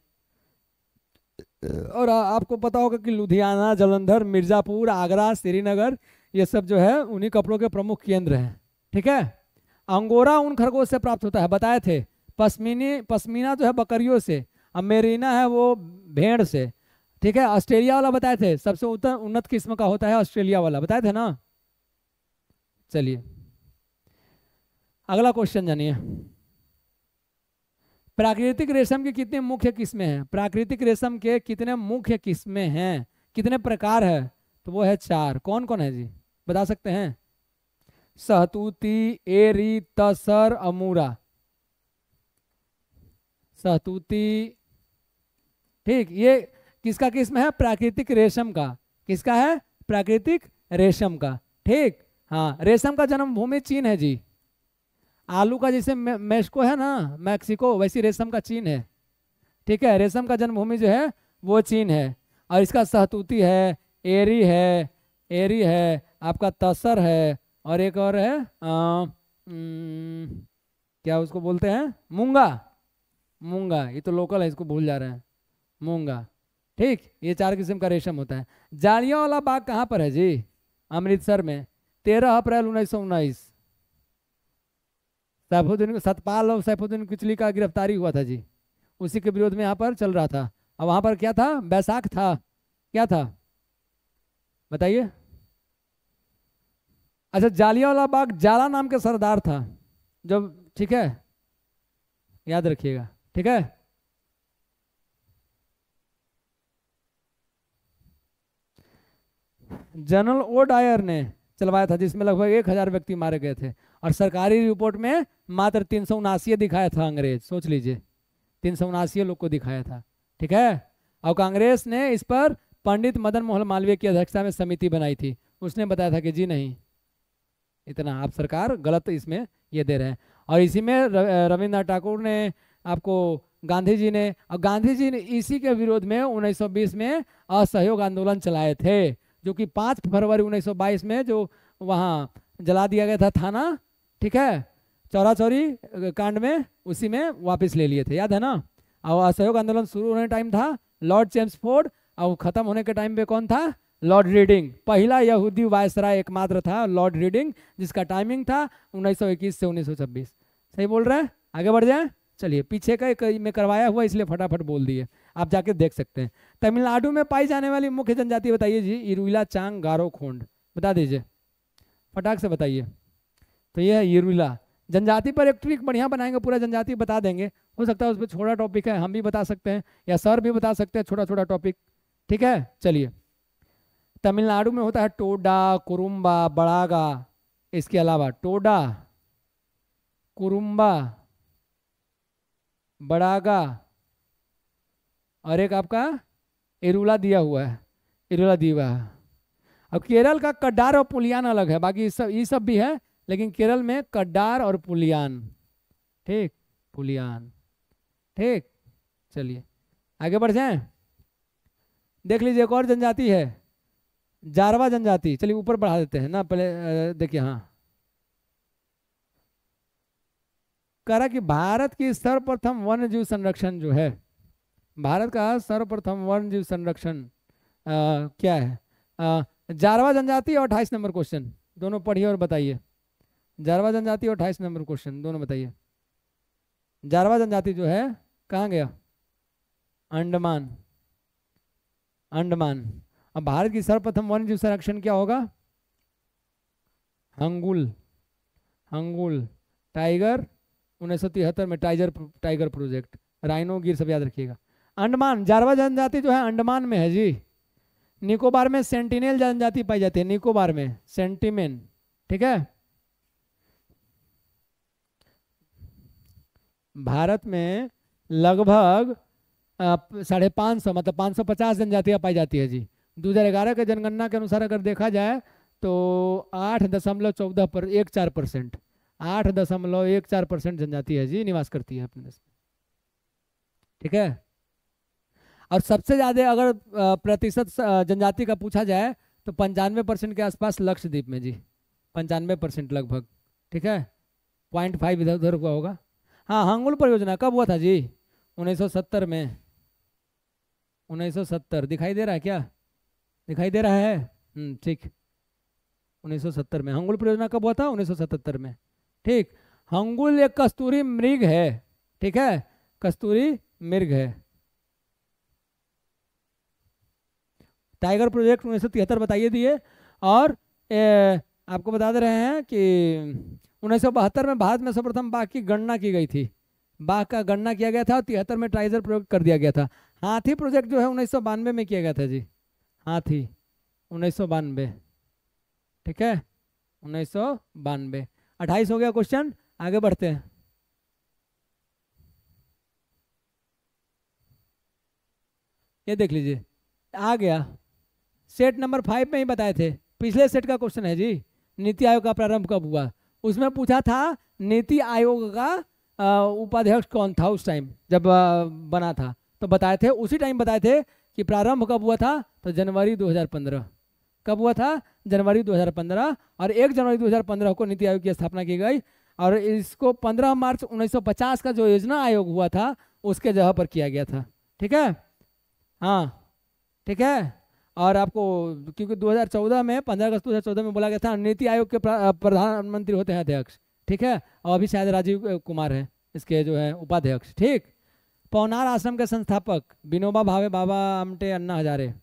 और आपको पता होगा कि लुधियाना, जलंधर, मिर्ज़ापुर, आगरा, श्रीनगर, ये सब जो है, उन्हीं कपड़ों के प्रमुख केंद्र हैं। ठीक है? अंगोरा उन खरगोश से प्राप्त होता है, बताए थे। पश्मीनी, पश्मीना जो है, बकरियों से। अमेरिना है वो भेड़ से। ठीक है? ऑस्ट्रेलिया वाला बताए थे। सबसे उत्तर उन्नत किस्म का होता है ऑस्ट्रेलिया वाला। बताए थे ना? चलिए। अगला क्वेश्चन जानिए। प्राकृतिक रेशम की कितने मुख्य किस्में हैं? प्राकृतिक रेशम के कितने मुख्य किस्में हैं? कितने प्रकार है? तो वो है चार। कौन कौन है जी? बता सकते हैं? सहतूती, एरी, तसर, अमूरा। सहतूती, ठीक, ये किसका किस्म है? प्राकृतिक रेशम का। किसका है? प्राकृतिक रेशम का। ठीक हाँ रेशम का जन्म भूमि चीन है जी। आलू का जैसे मेक्सिको है ना मैक्सिको वैसी रेशम का चीन है। ठीक है रेशम का जन्मभूमि जो है वो चीन है। और इसका सहतूती है एरी है एरी है आपका तसर है और एक और है आ, क्या उसको बोलते हैं? मूँगा। मूँगा ये तो लोकल है इसको भूल जा रहे हैं। मूँगा। ठीक ये चार किस्म का रेशम होता है। जालिया वाला बाग कहाँ पर है जी? अमृतसर में। तेरह अप्रैल उन्नीस सौ उन्नीस। सैफुद्दीन सतपाल और सैफुद्दीन किचली का गिरफ्तारी हुआ था जी। उसी के विरोध में यहाँ पर चल रहा था। और वहाँ पर क्या था? बैसाख था। क्या था? बताइए। अच्छा जालियावाला बाग जाला नाम के सरदार था। जब ठीक है? याद रखिएगा। ठीक है? जनरल ओ डायर ने चलवाया था, जिसमें लगभग एक हज़ार व्यक्ति मारे गए थे। और सरकारी रिपोर्ट में मात्र तीन सौ उनासी दिखाया था अंग्रेज़, सोच लीजिए। तीन सौ उनासी लोग को दिखाया था, ठीक है? और कांग्रेस ने इस पर पंडित मदन मोहन मालवीय की अध्यक्षता में समिति बनाई थी। उसने बताया था कि जी नहीं, इतना आप सरकार गलत इसमें ये दे रहे हैं। और इसी में रविन्द्रनाथ ठाकुर ने, आपको गांधी जी ने और गांधी जी ने इसी के विरोध में 1920 में असहयोग आंदोलन चलाए थे, जो कि 5 फरवरी 1922 में जो वहाँ जला दिया गया था थाना ठीक है? चौरा चौरी कांड में, उसी में वापस ले लिए थे, याद है ना? और असहयोग आंदोलन शुरू होने टाइम था लॉर्ड चेम्सफोर्ड और ख़त्म होने के टाइम पे कौन था? लॉर्ड रीडिंग पहला यहूदी वायसराय एकमात्र था लॉर्ड रीडिंग जिसका टाइमिंग था 1921 से 1926 सही बोल रहे हैं? आगे बढ़ जाए? चलिए, पीछे का एक में करवाया हुआ, इसलिए फटाफट बोल दिए। आप जाके देख सकते हैं। तमिलनाडु में पाई जाने वाली मुख्य जनजाति बताइए जी इरुला चांग गारो खोंड। बता दीजिए। फटाक से बताइए। तो ये है इरुला जनजाति पर एक ट्रिक बढ़िया बनाएँगे, पूरा जनजाति बता देंगे। हो सकता है उस पर छोटा टॉपिक है, हम भी बता सकते हैं, या सर भी बता सकते हैं, छोटा छोटा टॉपिक ठीक है? चलिए। तमिलनाडु में होता है टोडा, कुरुम्बा, बड़ागा। इसके अलावा टोडा, कुरुम्बा, बड़ागा, और एक आपका इरुला दिया हुआ है इरुला दीवा। है अब केरल का कड्डार और पुलियान अलग है, बाकी सब, ये सब भी है। लेकिन केरल में कड्डार और पुलियान। ठीक पुलियान। ठीक चलिए। आगे बढ़ जाए। देख लीजिए एक और जनजाति है जारवा जनजाति। चलिए ऊपर बढ़ा देते हैं ना पहले देखिए हाँ। कह कि भारत की सर्वप्रथम वन्य जीव संरक्षण जो है भारत का सर्वप्रथम वन्य जीव संरक्षण क्या है? आ, जारवा जनजाति और अट्ठाईस नंबर क्वेश्चन। दोनों पढ़िए और बताइए। जारवा जनजाति और अट्ठाईस नंबर क्वेश्चन, दोनों बताइए। जारवा जनजाति जो है, कहाँ गया? अंडमान। अंडमान। अब भारत की सर्वप्रथम वन्य जीव संरक्षण क्या होगा? हंगुल। हंगुल। टाइगर, उन्नीस सौ तिहत्तर में टाइगर टाइगर प्रोजेक्ट। राइनो गिर, सब याद रखिएगा। अंडमान, जारवा जनजाति जो है, अंडमान में है जी। निकोबार में सेंटिनेल जनजाति पाई जाती है, निकोबार में, सेंटिमेन। ठीक है? भारत में लगभग साढ़े पाँच सौ मतलब पाँच सौ पचास जनजातियाँ पाई जाती है जी। 2011 के जनगणना के अनुसार अगर देखा जाए तो आठ दशमलव चौदह पर, एक चार परसेंट, आठ दशमलव एक चार परसेंट जनजाति है जी, निवास करती है अपने देश में। ठीक है? और सबसे ज़्यादा अगर प्रतिशत जनजाति का पूछा जाए तो पंचानवे परसेंट के आसपास लक्षद्वीप में जी। पंचानवे परसेंट लगभग। ठीक है? पॉइंट फाइव इधर उधर हुआ होगा। हाँ हांगुल परियोजना कब हुआ था जी? 1970 में। 1970 दिखाई दे रहा है क्या? दिखाई दे रहा है? हम्म, ठीक। 1970 में। हंगुल परियोजना कब हुआ था? 1977 में। ठीक। हंगुल एक कस्तूरी मृग है। ठीक है? कस्तूरी मृग है। टाइगर प्रोजेक्ट उन्नीस सौ तिहत्तर बताइए दिए। और आपको बता दे रहे हैं कि उन्नीस सौ बहत्तर में भारत में सर्वप्रथम बाघ की गणना की गई थी। बाघ का गणना किया गया था और तिहत्तर में ट्राइजर प्रयोग कर दिया गया था। हाथी प्रोजेक्ट जो है उन्नीस सौ बानवे में किया गया था जी। हाथी, उन्नीस सौ बानवे। ठीक है? उन्नीस सौ बानवे। अट्ठाईस हो गया क्वेश्चन, आगे बढ़ते हैं। ये देख लीजिए, आ गया। सेट नंबर फाइव में ही बताए थे। पिछले सेट का क्वेश्चन है जी। नीति आयोग का प्रारंभ कब हुआ? उसमें पूछा था, नीति आयोग का उपाध्यक्ष कौन था उस टाइम जब बना था। तो बताए थे, उसी टाइम बताए थे कि प्रारंभ कब हुआ था? तो जनवरी 2015 कब हुआ था? जनवरी 2015 और एक जनवरी 2015 को नीति आयोग की स्थापना की गई। और इसको 15 मार्च 1950 का जो योजना आयोग हुआ था, उसके जगह पर किया गया था। ठीक है? हाँ। ठीक है? और आपको, क्योंकि 2014 में 15 अगस्त 2014 में बोला गया था, नीति आयोग के प्रधानमंत्री होते हैं अध्यक्ष, ठीक है? और अभी शायद राजीव कुमार हैं, इसके जो है उपाध्यक्ष, ठीक? पौनार आश्रम के संस्थापक, विनोबा भावे, बाबा आमटे अन्ना हजारे।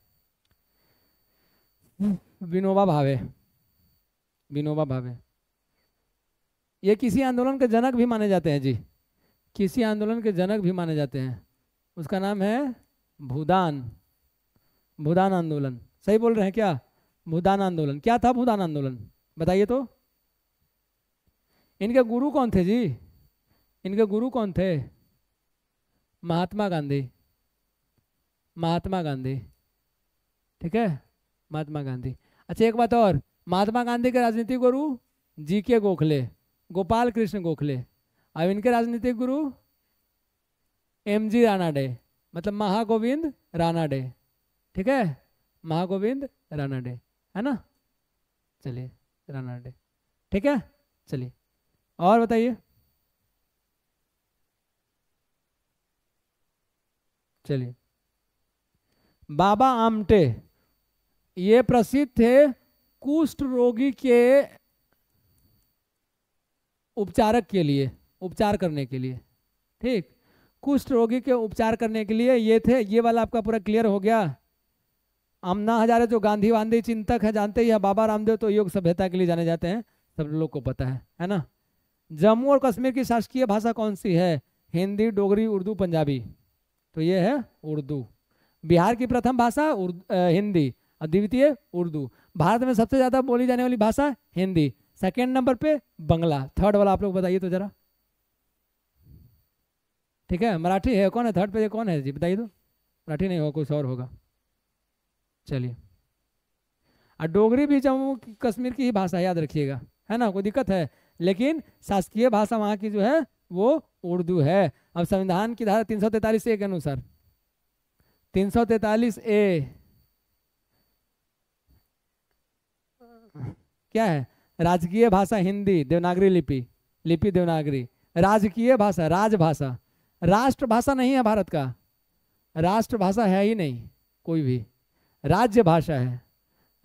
विनोबा भावे। विनोबा भावे। ये किसी आंदोलन के जनक भी माने जाते हैं, जी। किसी आंदोलन के जनक भी माने जाते हैं। उसका नाम है भूदान। भूदान आंदोलन। सही बोल रहे हैं क्या? भूदान आंदोलन। क्या था भूदान आंदोलन? बताइए तो। इनके गुरु कौन थे जी? इनके गुरु कौन थे? महात्मा गांधी। महात्मा गांधी। ठीक है? महात्मा गांधी। अच्छा एक बात और। महात्मा गांधी के राजनीतिक गुरु जी के गोखले, गोपाल कृष्ण गोखले। अब इनके राजनीतिक गुरु एम जी रानाडे मतलब महागोविंद रानाडे ठीक है? महागोविंद रानाडे है ना? चलिए रानाडे ठीक है? चलिए, और बताइए। चलिए। बाबा आमटे, ये प्रसिद्ध थे कुष्ठ रोगी के उपचारक के लिए, उपचार करने के लिए, ठीक? कुष्ठ रोगी के उपचार करने के लिए ये थे, ये वाला आपका पूरा क्लियर हो गया। अमना हजारे जो गांधी वांधी चिंतक है, जानते ही है, बाबा रामदेव तो योग सभ्यता के लिए जाने जाते हैं, सब लोग को पता है है ना? जम्मू और कश्मीर की शासकीय भाषा कौन सी है? हिंदी, डोगरी, उर्दू, पंजाबी। तो ये है उर्दू। बिहार की प्रथम भाषा हिंदी, और द्वितीय उर्दू। भारत में सबसे ज़्यादा बोली जाने वाली भाषा हिंदी। सेकेंड नंबर पे बंगला। थर्ड वाला आप लोग बताइए तो जरा। ठीक है, मराठी है, कौन है? थर्ड पे कौन है? जी, बताइए तो। मराठी नहीं होगा, कुछ और होगा। चलिए। और डोगरी भी जम्मू कश्मीर की ही भाषा याद रखिएगा, है ना? कोई दिक्कत है? लेकिन शासकीय भाषा वहाँ की जो है, वो उर्दू है। अब संविधान की धारा तीन सौ तैतालीस ए के अनुसार। तीन सौ तैतालीस ए। क्या है? राजकीय भाषा हिंदी, देवनागरी लिपि। लिपि देवनागरी। राजकीय भाषा, राजभाषा। राष्ट्रभाषा नहीं है भारत का। राष्ट्रभाषा है ही नहीं, कोई भी। राज्य भाषा है।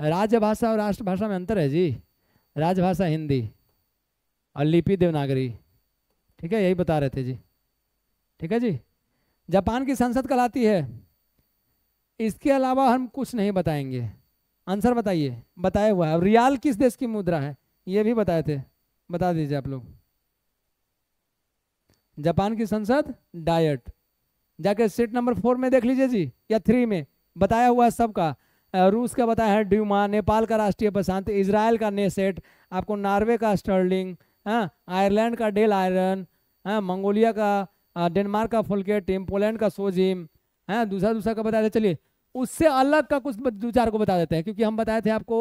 राज्य भाषा और राष्ट्रभाषा में अंतर है जी। राजभाषा हिंदी और लिपि देवनागरी। ठीक है, यही बता रहे थे जी। ठीक है जी? जापान की संसद कहलाती है। इसके अलावा हम कुछ नहीं बताएँगे। आंसर बताइए। बताया हुआ है। रियाल किस देश की मुद्रा है, ये भी बताए थे। बता दीजिए आप लोग। जापान की संसद, डायट। जाके सीट नंबर फोर में देख लीजिए जी, या थ्री में। बताया हुआ है सबका। रूस का बताया है ड्यूमा, नेपाल का राष्ट्रीय प्रशांत इसराइल का नेसेट, आपको नॉर्वे का स्टर्लिंग हाँ आयरलैंड का डेल आयरन हाँ मंगोलिया का डेनमार्क का फुलकेट टीम, पोलैंड का सोजिम हाँ दूसरा दूसरा का बताया चलिए, उससे अलग का कुछ दो चार को बता देते हैं, क्योंकि हम बताए थे आपको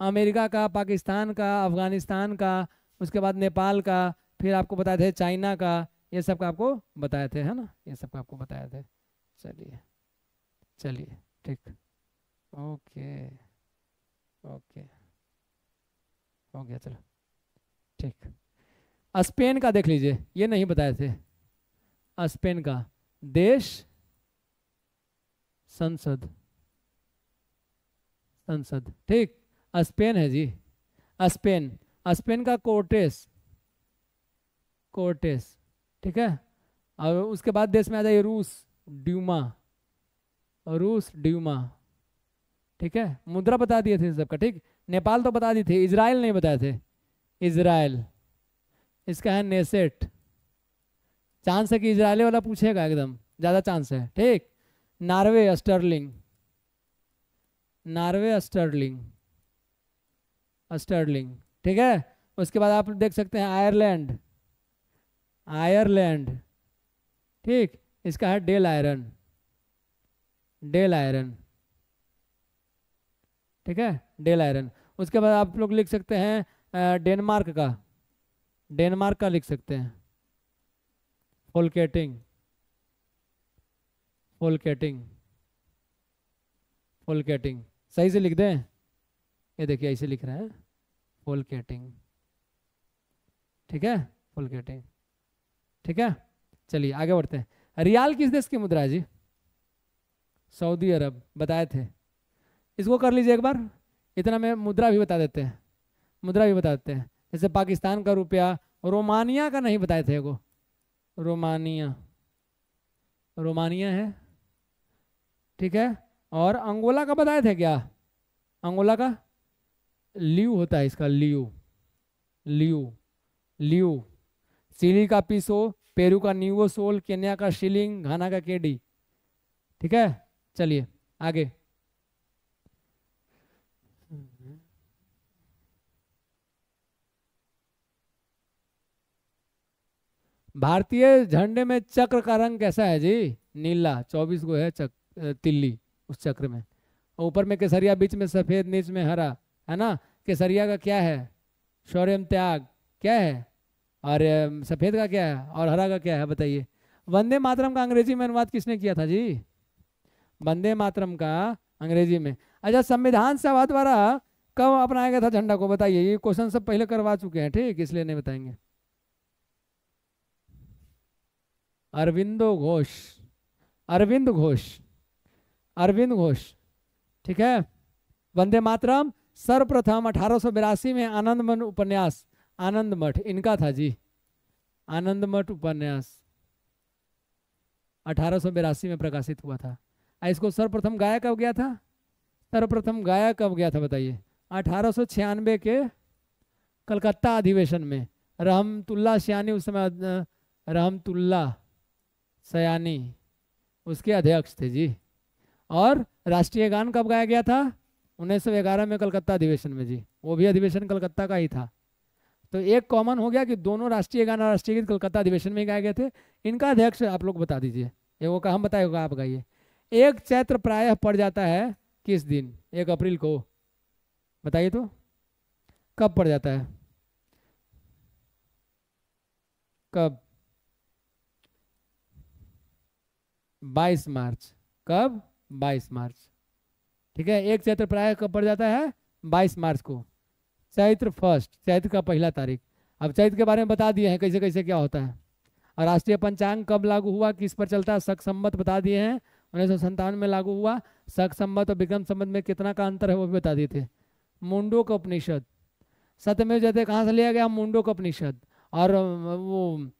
अमेरिका का, पाकिस्तान का, अफ़गानिस्तान का, उसके बाद नेपाल का, फिर आपको बताए थे चाइना का, ये सब का आपको बताए थे, है ना? ये सब का आपको बताए थे। चलिए चलिए। ठीक। Okay okay. हो गया, चलो। ठीक। स्पेन का देख लीजिए, ये नहीं बताए थे। स्पेन का। देश, संसद। संसद। ठीक स्पेन है जी। स्पेन स्पेन का कोर्टेस। कोर्टेस। ठीक है? और उसके बाद देश में आ जाइए रूस, ड्यूमा। रूस ड्यूमा ठीक है? मुद्रा बता दिए थे सबका, ठीक? नेपाल तो बता दिए थे इसराइल नहीं बताए थे। इसराइल इसका है नेसेट। चांस है कि इसराइली वाला पूछेगा एकदम, ज़्यादा चांस है, ठीक? नार्वे अस्टर्लिंग नार्वे अस्टर्लिंग अस्टर्लिंग ठीक है? उसके बाद आप देख सकते हैं आयरलैंड। आयरलैंड, ठीक? इसका है डेल आयरन। Dail Eireann. ठीक है? Dail Eireann. उसके बाद आप लोग लिख सकते हैं डेनमार्क का। डेनमार्क का लिख सकते हैं। फोलकेटिंग। फोलकेटिंग। फोलकेटिंग। सही से लिख दें? ये देखिए, ऐसे लिख रहे हैं। फोलकेटिंग। ठीक है? फोलकेटिंग। ठीक है? चलिए, आगे बढ़ते हैं। रियाल किस देश की मुद्रा है जी? सऊदी अरब, बताए थे। इसको कर लीजिए एक बार। इतना में मुद्रा भी बता देते हैं। मुद्रा भी बता देते हैं। जैसे पाकिस्तान का रुपया, रोमानिया का नहीं बताए थे को रोमानिया। रोमानिया है। ठीक है? और अंगोला का बताए थे क्या? अंगोला का? लियू होता है इसका लियू लियू लियू सिली का पीसो, पेरू का न्यूओ सोल, केन्या का शिलिंग, घाना का केडी। ठीक है? चलिए आगे। भारतीय झंडे में चक्र का रंग कैसा है जी? नीला चौबीस को है चक, तिल्ली उस चक्र में। ऊपर में केसरिया बीच में सफ़ेद नीच में हरा है ना? केसरिया का क्या है? शौर्य त्याग क्या है? और सफ़ेद का क्या है? और हरा का क्या है बताइए। वंदे मातरम का अंग्रेज़ी में अनुवाद किसने किया था जी? वंदे मातरम का, अंग्रेज़ी में। अच्छा संविधान सभा द्वारा कब अपनाया गया था झंडा को, बताइए? ये क्वेश्चन सब पहले करवा चुके हैं, ठीक? इसलिए नहीं बताएँगे। अरविंदो घोष। अरविंद घोष। अरविंद घोष। ठीक है? वंदे मातरम। सर्वप्रथम अठारह में आनंद मन उपन्यास। आनंद मठ, इनका था जी। आनंद मठ उपन्यास। अठारह में प्रकाशित हुआ था। इसको सर्वप्रथम गाया कब गया था? सर्वप्रथम गाया कब गया था बताइए? अठारह सौ छियानवे के कलकत्ता अधिवेशन में। रहमतुल्ला सियानी, उस समय रहमतुल्ला सयानी, उसके अध्यक्ष थे जी। और राष्ट्रीय गान कब गाया गया था? 1911 में कलकत्ता अधिवेशन में जी। वो भी अधिवेशन कलकत्ता का ही था। तो एक कॉमन हो गया कि दोनों राष्ट्रीय गान और राष्ट्रीय गीत कलकत्ता अधिवेशन में गाए गए थे। इनका अध्यक्ष आप लोग बता दीजिए। ये वो हम बताए होगा आप गाइए। एक चैत्र प्रायः पड़ जाता है किस दिन? एक अप्रैल को। बताइए तो कब पड़ जाता है? कब? 22 मार्च। कब? 22 मार्च। ठीक है, एक चैत्र प्राय कब पड़ जाता है? 22 मार्च को। चैत्र फ़र्स्ट, चैत्र का पहला तारीख। अब चैत्र के बारे में बता दिए हैं, कैसे कैसे क्या होता है। और राष्ट्रीय पंचांग कब लागू हुआ, किस पर चलता है, सख सम्मत बता दिए हैं। उन्नीस सौ संतावन में लागू हुआ। सख सम्मत और विक्रम सम्मत में कितना का अंतर है वो भी बता थे मुंडो का उपनिषद। सत्यमेव जयते कहाँ से लिया गया? मुंडो का उपनिषद। और वो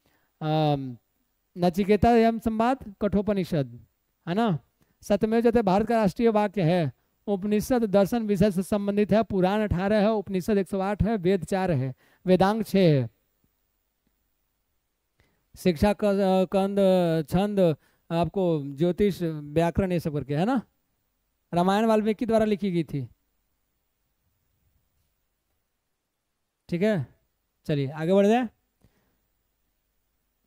नचिकेता यम संवाद कठोपनिषद, है ना? सत्यमेव जयते भारत का राष्ट्रीय वाक्य है। उपनिषद दर्शन विषय से संबंधित है। पुराण अठारह है। उपनिषद 108 है। वेद चार है। वेदांग छः है। शिक्षा कंद, छंद आपको ज्योतिष व्याकरण ये सब करके, है ना? रामायण वाल्मीकि द्वारा लिखी गई थी। ठीक है? चलिए, आगे बढ़ जाए।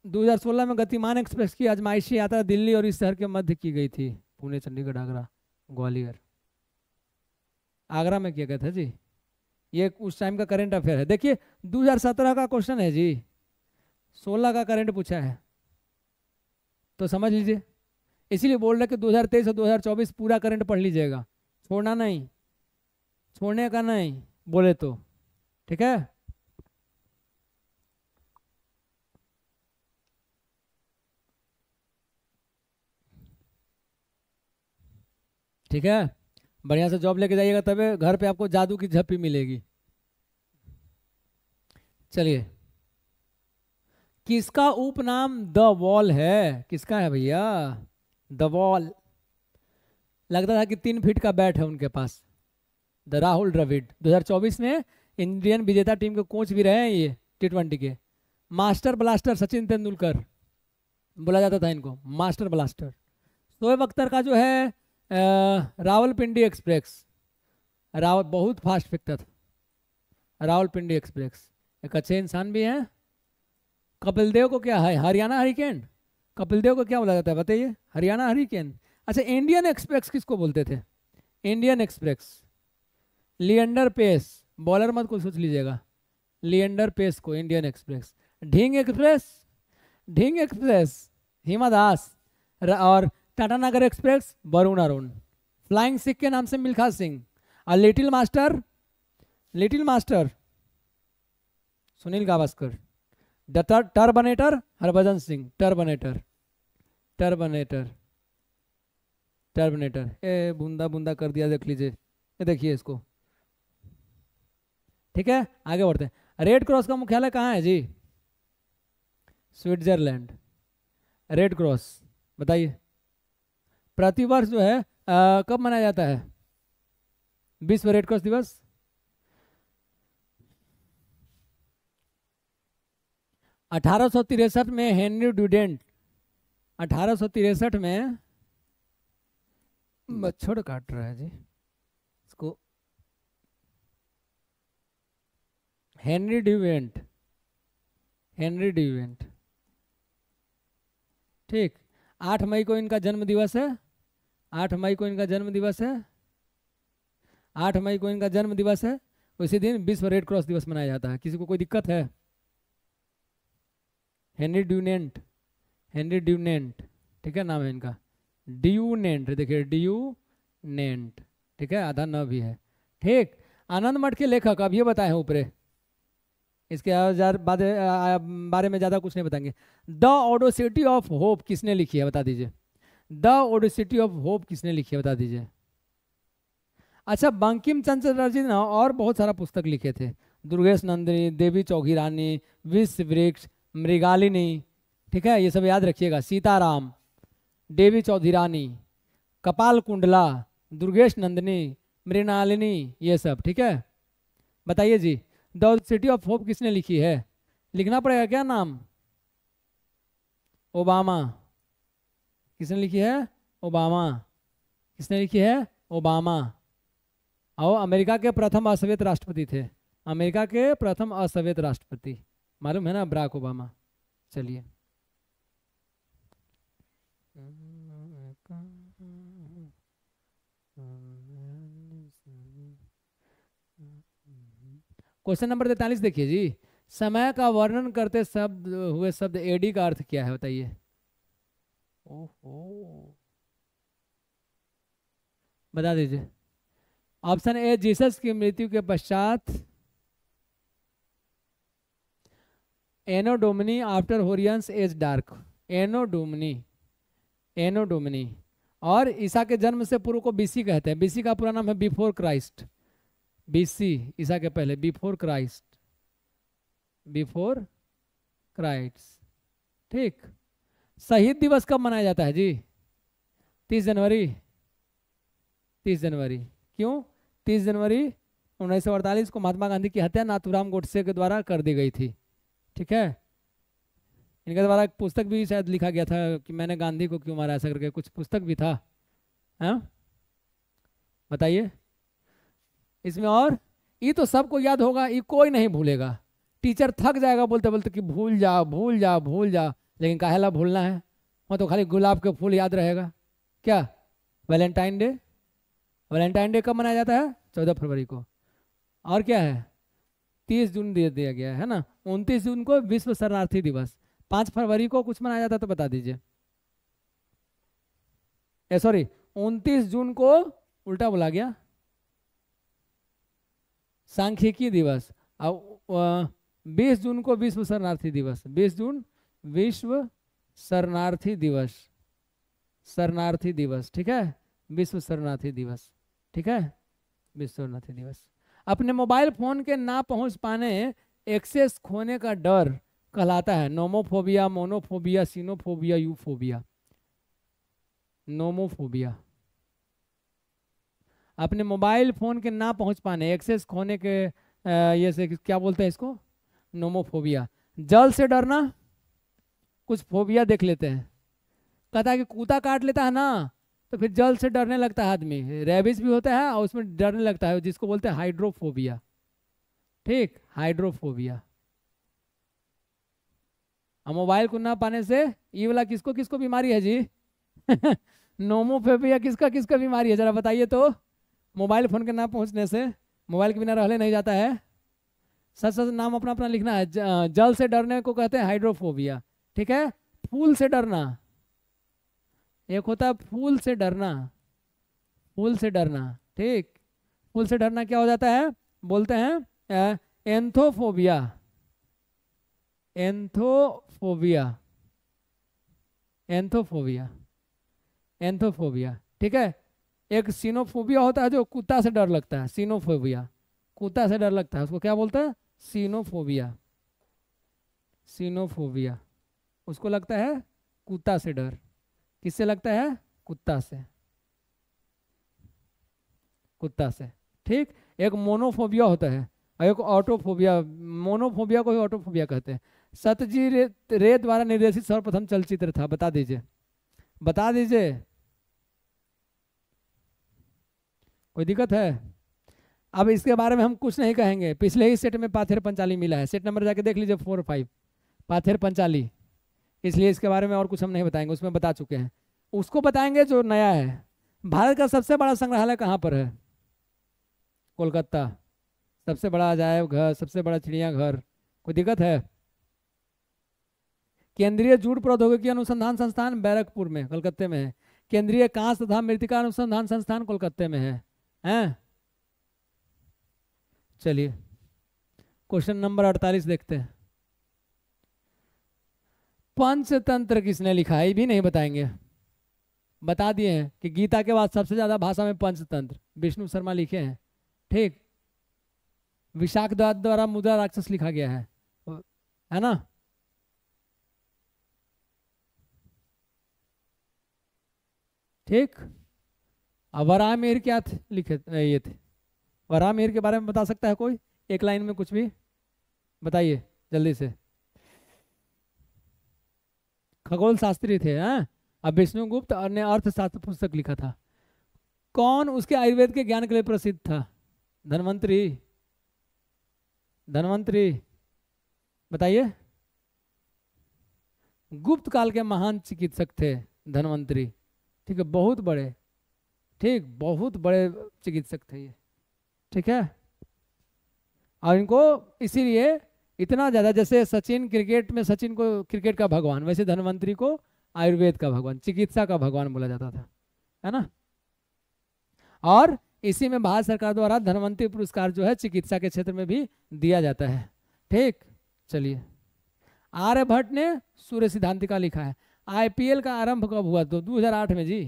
2016 में गतिमान एक्सप्रेस की आजमाइशी यात्रा दिल्ली और इस शहर के मध्य की गई थी। पुणे, चंडीगढ़, आगरा, ग्वालियर। आगरा में किया गया था जी। ये उस टाइम का करंट अफेयर है। देखिए 2017 का क्वेश्चन है जी। 16 का करंट पूछा है। तो समझ लीजिए। इसीलिए बोल रहे कि 2023 और 2024 पूरा करंट पढ़ लीजिएगा। छोड़ना नहीं। छोड़ने का नहीं। बोले तो। ठीक है? ठीक है? बढ़िया से जॉब लेके जाइएगा तब। घर पे आपको जादू की झप्पी मिलेगी। चलिए। किसका उपनाम द वॉल है? किसका है भैया? The wall. लगता था कि तीन फीट का बैट है उनके पास। द राहुल द्रविड। 2024 में इंडियन विजेता टीम के कोच भी रहे हैं ये टी ट्वेंटी के। Master blaster Sachin Tendulkar. बोला जाता था इनको, मास्टर ब्लास्टर। शोएब अख्तर का जो है रावलपिंडी एक्सप्रेस। रावल बहुत फास्ट फिकता था रावलपिंडी एक्सप्रेस। एक अच्छे इंसान भी हैं। कपिल देव को क्या है? हरियाणा हरिकेन कपिल देव को क्या बोला जाता है? बताइए। हरियाणा हरिकेन अच्छा इंडियन एक्सप्रेस किसको बोलते थे? Indian express Leander Paes bowler मत को सोच लीजिएगा। लियंडर पेस को Indian express Dhing express Dhing express Hima Das और टाटा नगर एक्सप्रेस वरुण अरुण फ्लाइंग सिख के नाम से मिल्खा सिंह। और little master little master Sunil Gavaskar. Turbanator Harbhajan Singh Turbanator Turbanator Turbanator ए बूंदा बूंदा कर दिया देख लीजिए। ये देखिए इसको। ठीक है आगे बढ़ते हैं। रेड क्रॉस का मुख्यालय कहाँ है जी? स्विट्जरलैंड रेड क्रॉस बताइए। प्रतिवर्ष जो है आ, कब मनाया जाता है? विश्व रेड क्रॉस दिवस? अठारह में हेनरी ड्यूडेंट, अठारह सौ तिरेसठ में मच्छर काट रहा है जी। इसको हेनरी ड्यूवेंट हेनरी ड्यूवेंट ठीक, आठ मई को इनका जन्म दिवस है, आठ मई को इनका जन्म दिवस है, आठ मई को इनका जन्म दिवस है, उसी दिन विश्व रेड क्रॉस दिवस मनाया जाता है। किसी को कोई दिक्कत है? हेनरी ड्यूनेंट हेनरी ड्यूनेंट ठीक है नाम है इनका। ड्यूनेंट देखिए ड्यूनेंट ठीक है, आधा न भी है। ठीक, आनंद मठ के लेखक, अब ये बताए हैं ऊपरे। इसके बाद बारे में ज़्यादा कुछ नहीं बताएँगे। द ओडोसिटी ऑफ़ होप किसने लिखी है, बता दीजिए। द ओडिसिटी ऑफ़ होप किसने लिखी है, बता दीजिए। अच्छा बंकिम चंद्र जी ने और बहुत सारा पुस्तक लिखे थे। दुर्गेश नंदिनी, देवी चौकी रानी, विश्व वृक्ष मृगालिनी ठीक है, ये सब याद रखिएगा। सीताराम, देवी चौधरी रानी कपाल कुंडला दुर्गेश नंदिनी, मृणालिनी, ये सब, ठीक है? बताइए जी, द सिटी ऑफ़ होप किसने लिखी है? लिखना पड़ेगा क्या नाम? ओबामा। किसने लिखी है? ओबामा। किसने लिखी है? ओबामा। और अमेरिका के प्रथम असवेत राष्ट्रपति थे। अमेरिका के प्रथम असवेत राष्ट्रपति। मालूम है ना बराक ओबामा? चलिए। क्वेश्चन नंबर तैतालीस देखिए जी। समय का वर्णन करते शब्द हुए शब्द एडी का अर्थ क्या है बताइए। ओहो। बता दीजिए। ऑप्शन ए जीसस की मृत्यु के पश्चात anno domini after होरियंस age dark. Anno domini anno domini और ईसा के जन्म से पूर्व को बीसी कहते हैं। बीसी का पूरा नाम है बिफोर क्राइस्ट। बीसी, ईसा के पहले, बिफोर क्राइस्ट। Before Christ. ठीक। शहीद दिवस कब मनाया जाता है? जी, तीस जनवरी। तीस जनवरी। क्यों? तीस जनवरी उन्नीस को महात्मा गांधी की हत्या नाथुराम गोडसे के द्वारा कर दी गई थी। ठीक है? इनके द्वारा एक पुस्तक भी शायद लिखा गया था कि मैंने गांधी को क्यों मारा, ऐसा करके कुछ पुस्तक भी था। हाँ? बताइए। इसमें और ये तो सबको याद होगा ये कोई नहीं भूलेगा। टीचर थक जाएगा बोलते बोलते कि भूल जा भूल जा भूल जा, लेकिन काहेला भूलना है। वहाँ तो खाली गुलाब के फूल याद रहेगा। क्या? Valentine day? वैलेंटाइन डे कब मनाया जाता है? चौदह फरवरी को। और क्या है? तीस जून दे दिया गया है ना? उनतीस जून को विश्व शरणार्थी दिवस। पाँच फरवरी को कुछ मनाया जाता तो बता दीजिए। सॉरी उनतीस जून को उल्टा बोला गया। सांख्यिकी दिवस। अब बीस जून को विश्व शरणार्थी दिवस। बीस जून, विश्व शरणार्थी दिवस। शरणार्थी दिवस, ठीक है? विश्व शरणार्थी दिवस, ठीक है? विश्व शरणार्थी दिवस। अपने मोबाइल फ़ोन के ना पहुँच पाने एक्सेस खोने का डर कहलाता है। Nomophobia, monophobia, cenophobia, euphobia. Nomophobia. अपने मोबाइल फ़ोन के ना पहुँच पाने, एक्सेस खोने के ये से क्या बोलते हैं इसको? नोमोफोबिया। जल से डरना, कुछ फोबिया देख लेते हैं। कहता है कि कूता काट लेता है ना तो फिर जल से डरने लगता है आदमी। रेबिस भी होता है और उसमें डरने लगता है, जिसको बोलते हैं हाइड्रोफोबिया। ठीक, हाइड्रोफोबिया। और मोबाइल को ना पाने से ये वाला किसको किसको बीमारी है जी? नोमोफोबिया किसका किसका बीमारी है? जरा बताइए तो। मोबाइल फ़ोन के ना पहुँचने से, मोबाइल के बिना रहने नहीं जाता है। सच सच नाम अपना अपना लिखना है। जल से डरने को कहते हैं हाइड्रोफोबिया। ठीक है? फूल से डरना। एक होता है फूल से डरना, फूल से डरना, ठीक? फूल से डरना क्या हो जाता है? बोलते हैं एंथोफोबिया एंथोफोबिया एंथोफोबिया एंथोफोबिया, ठीक है? एक सीनोफोबिया होता है जो कुत्ता से डर लगता है, सीनोफोबिया, कुत्ता से डर लगता है, उसको क्या बोलते हैं? सीनोफोबिया सीनोफोबिया, उसको लगता है कुत्ता से डर। किससे लगता है? कुत्ता से। कुत्ता से। ठीक? एक मोनोफोबिया होता है एक ऑटोफोबिया मोनोफोबिया को ही ऑटोफोबिया कहते हैं। सतजी रे, रे द्वारा निर्देशित सर्वप्रथम चलचित्र था बता दीजिए। बता दीजिए। कोई दिक्कत है? अब इसके बारे में हम कुछ नहीं कहेंगे। पिछले ही सेट में पाथेर पंचाली मिला है। सेट नंबर जाके देख लीजिए फोर फाइव। पाथेर पंचाली। इसलिए इसके बारे में और कुछ हम नहीं बताएँगे, उसमें बता चुके हैं। उसको बताएँगे जो नया है। भारत का सबसे बड़ा संग्रहालय कहाँ पर है? कोलकाता। सबसे बड़ा अजायब घर, सबसे बड़ा चिड़ियाघर कोई दिक्कत है? केंद्रीय जूट प्रौद्योगिकी अनुसंधान संस्थान बैरकपुर में, कलकत्ते में है। केंद्रीय कांस तथा मृतिका अनुसंधान संस्थान कोलकाता में है। हैं? चलिए, क्वेश्चन नंबर अड़तालीस देखते हैं। पंचतंत्र किसने लिखा है ये भी नहीं बताएँगे। बता दिए हैं कि गीता के बाद सबसे ज़्यादा भाषा में पंचतंत्र। विष्णु शर्मा लिखे हैं। ठीक। विशाख द्वारा मुद्रा राक्षस लिखा गया है। है ना? ठीक। अब वरामेर क्या थे? लिखे ये थे। वरामेर के बारे में बता सकता है कोई? एक लाइन में कुछ भी? बताइए, जल्दी से। खगोल शास्त्री थे, हैं? अब विष्णुगुप्त ने अर्थशास्त्र पुस्तक लिखा था। कौन उसके आयुर्वेद के ज्ञान के लिए प्रसिद्ध था? धनवंतरी। धनवंतरी। बताइए। गुप्त काल के महान चिकित्सक थे धनवंतरी। ठीक है, बहुत बड़े। ठीक, बहुत बड़े चिकित्सक थे ये। ठीक है? और इनको इसीलिए इतना ज़्यादा, जैसे सचिन क्रिकेट में, सचिन को क्रिकेट का भगवान, वैसे धनवंतरी को आयुर्वेद का भगवान, चिकित्सा का भगवान बोला जाता था, है ना? और इसी में भारत सरकार द्वारा धनवंतरी पुरस्कार जो है, चिकित्सा के क्षेत्र में भी दिया जाता है। ठीक, चलिए। आर्यभट्ट ने सूर्य सिद्धांतिका लिखा है। आईपीएल का आरंभ कब हुआ तो 2008 में जी।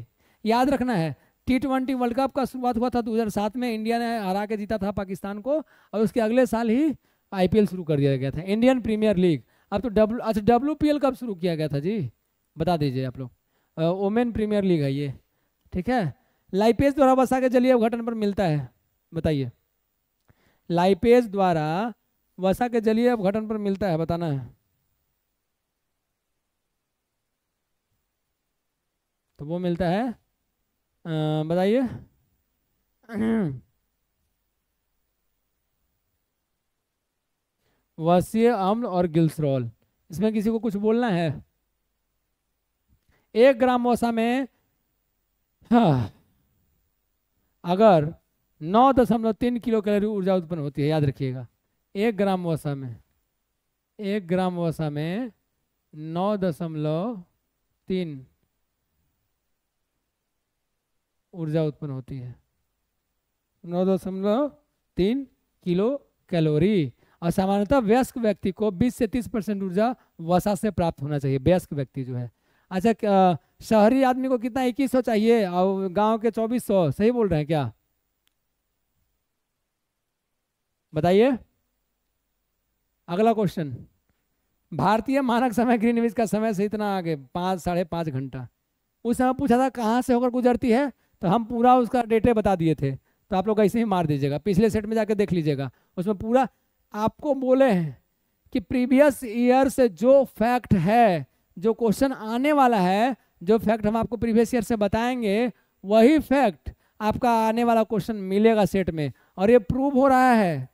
याद रखना है, टी ट्वेंटी वर्ल्ड कप का शुरुआत हुआ था 2007 में। इंडिया ने हरा के जीता था पाकिस्तान को, और उसके अगले साल ही आईपीएल शुरू कर दिया गया था। Indian Premier League. अब तो डब्ल्यू अच्छा डब्ल्यू कब शुरू किया गया था जी? बता दीजिए आप लोग। वोमेन प्रीमियर लीग है ये। ठीक है? लाइपेज द्वारा वसा के जलीय अवघटन पर मिलता है। बताइए। लाइपेज द्वारा वसा के जलीय अवघटन पर मिलता है, बताना है। तो वो मिलता है। बताइए। वसीय अम्ल और गिल्सरॉल। इसमें किसी को कुछ बोलना है? एक ग्राम वसा में हाँ, अगर नौ दशमलव तीन किलो कैलोरी ऊर्जा उत्पन्न होती है याद रखिएगा एक ग्राम वसा में एक ग्राम वसा में नौ दशमलव तीन ऊर्जा उत्पन्न होती है। नौ दशमलव तीन किलो कैलोरी। और सामान्यतः वयस्क व्यक्ति को 20 से 30 परसेंट ऊर्जा वसा से प्राप्त होना चाहिए, वयस्क व्यक्ति जो है। अच्छा शहरी आदमी को कितना इक्कीस सौ चाहिए और गाँव के चौबीस सौ, सही बोल रहे हैं क्या? बताइए। अगला क्वेश्चन भारतीय मानक समय ग्रीनविच का समय से इतना आगे, पाँच, साढ़े पाँच घंटा। उस समय पूछा था, कहाँ से होकर गुजरती है? तो हम पूरा उसका डेटे बता दिए थे। तो आप लोग ऐसे ही मार दीजिएगा। पिछले सेट में जाकर देख लीजिएगा। उसमें पूरा आपको बोले हैं कि प्रीवियस ईयर से जो फैक्ट है, जो क्वेश्चन आने वाला है, जो फैक्ट हम आपको प्रीवियस ईयर से बताएँगे, वही फैक्ट आपका आने वाला क्वेश्चन मिलेगा सेट में। और ये प्रूव हो रहा है।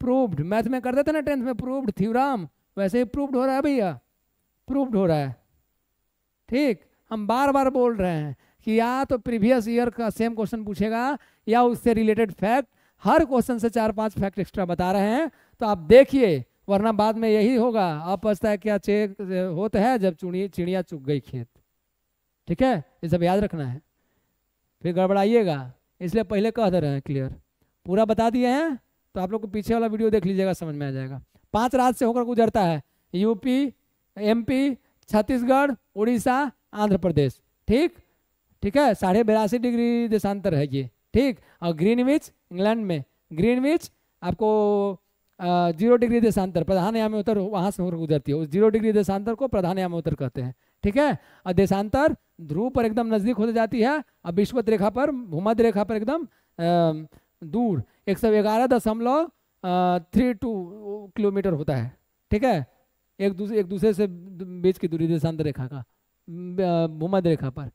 प्रूव्ड। मैथ में कर देते ना टेंथ में प्रूव्ड थ्योरम, वैसे ही प्रूव्ड हो रहा है भैया। प्रूव्ड हो रहा है। ठीक। हम बार बार बोल रहे हैं कि या तो प्रीवियस ईयर का सेम क्वेश्चन पूछेगा, या उससे रिलेटेड फैक्ट, हर क्वेश्चन से चार पाँच फैक्ट एक्स्ट्रा बता रहे हैं। तो आप देखिए, वरना बाद में यही होगा। अब पछता है क्या चेक होता है जब चुड़ी चिड़िया चुग गई खेत। ठीक है? ये सब याद रखना है। फिर गड़बड़ाइएगा। इसलिए पहले कह दे रहे हैं क्लियर पूरा बता दिए हैं तो आप लोग को पीछे वाला वीडियो देख लीजिएगा, समझ में आ जाएगा। पाँच राज्य से होकर गुजरता है। UP, MP, Chhattisgarh Orissa Andhra Pradesh. ठीक? ठीक है? साढ़े बिरासी डिग्री देशांतर है ये। ठीक? और ग्रीनविच, इंग्लैंड में। ग्रीनविच, आपको ज़ीरो डिग्री देशांतर, प्रधान याम उत्तर वहाँ से होकर गुजरती है। उस ज़ीरो डिग्री देशांतर को प्रधान याम उत्तर कहते हैं। ठीक है? और देशांतर ध्रुव पर एकदम नज़दीक होती जाती है और विश्वत रेखा पर, भूमध्य रेखा पर एकदम दूर। एक सौ ग्यारह दशमलव थ्री टू किलोमीटर होता है। ठीक है? एक दूसरे एक दूसरे से बीच की दूरी देशांतर रेखा का भूमध्य रेखा पर।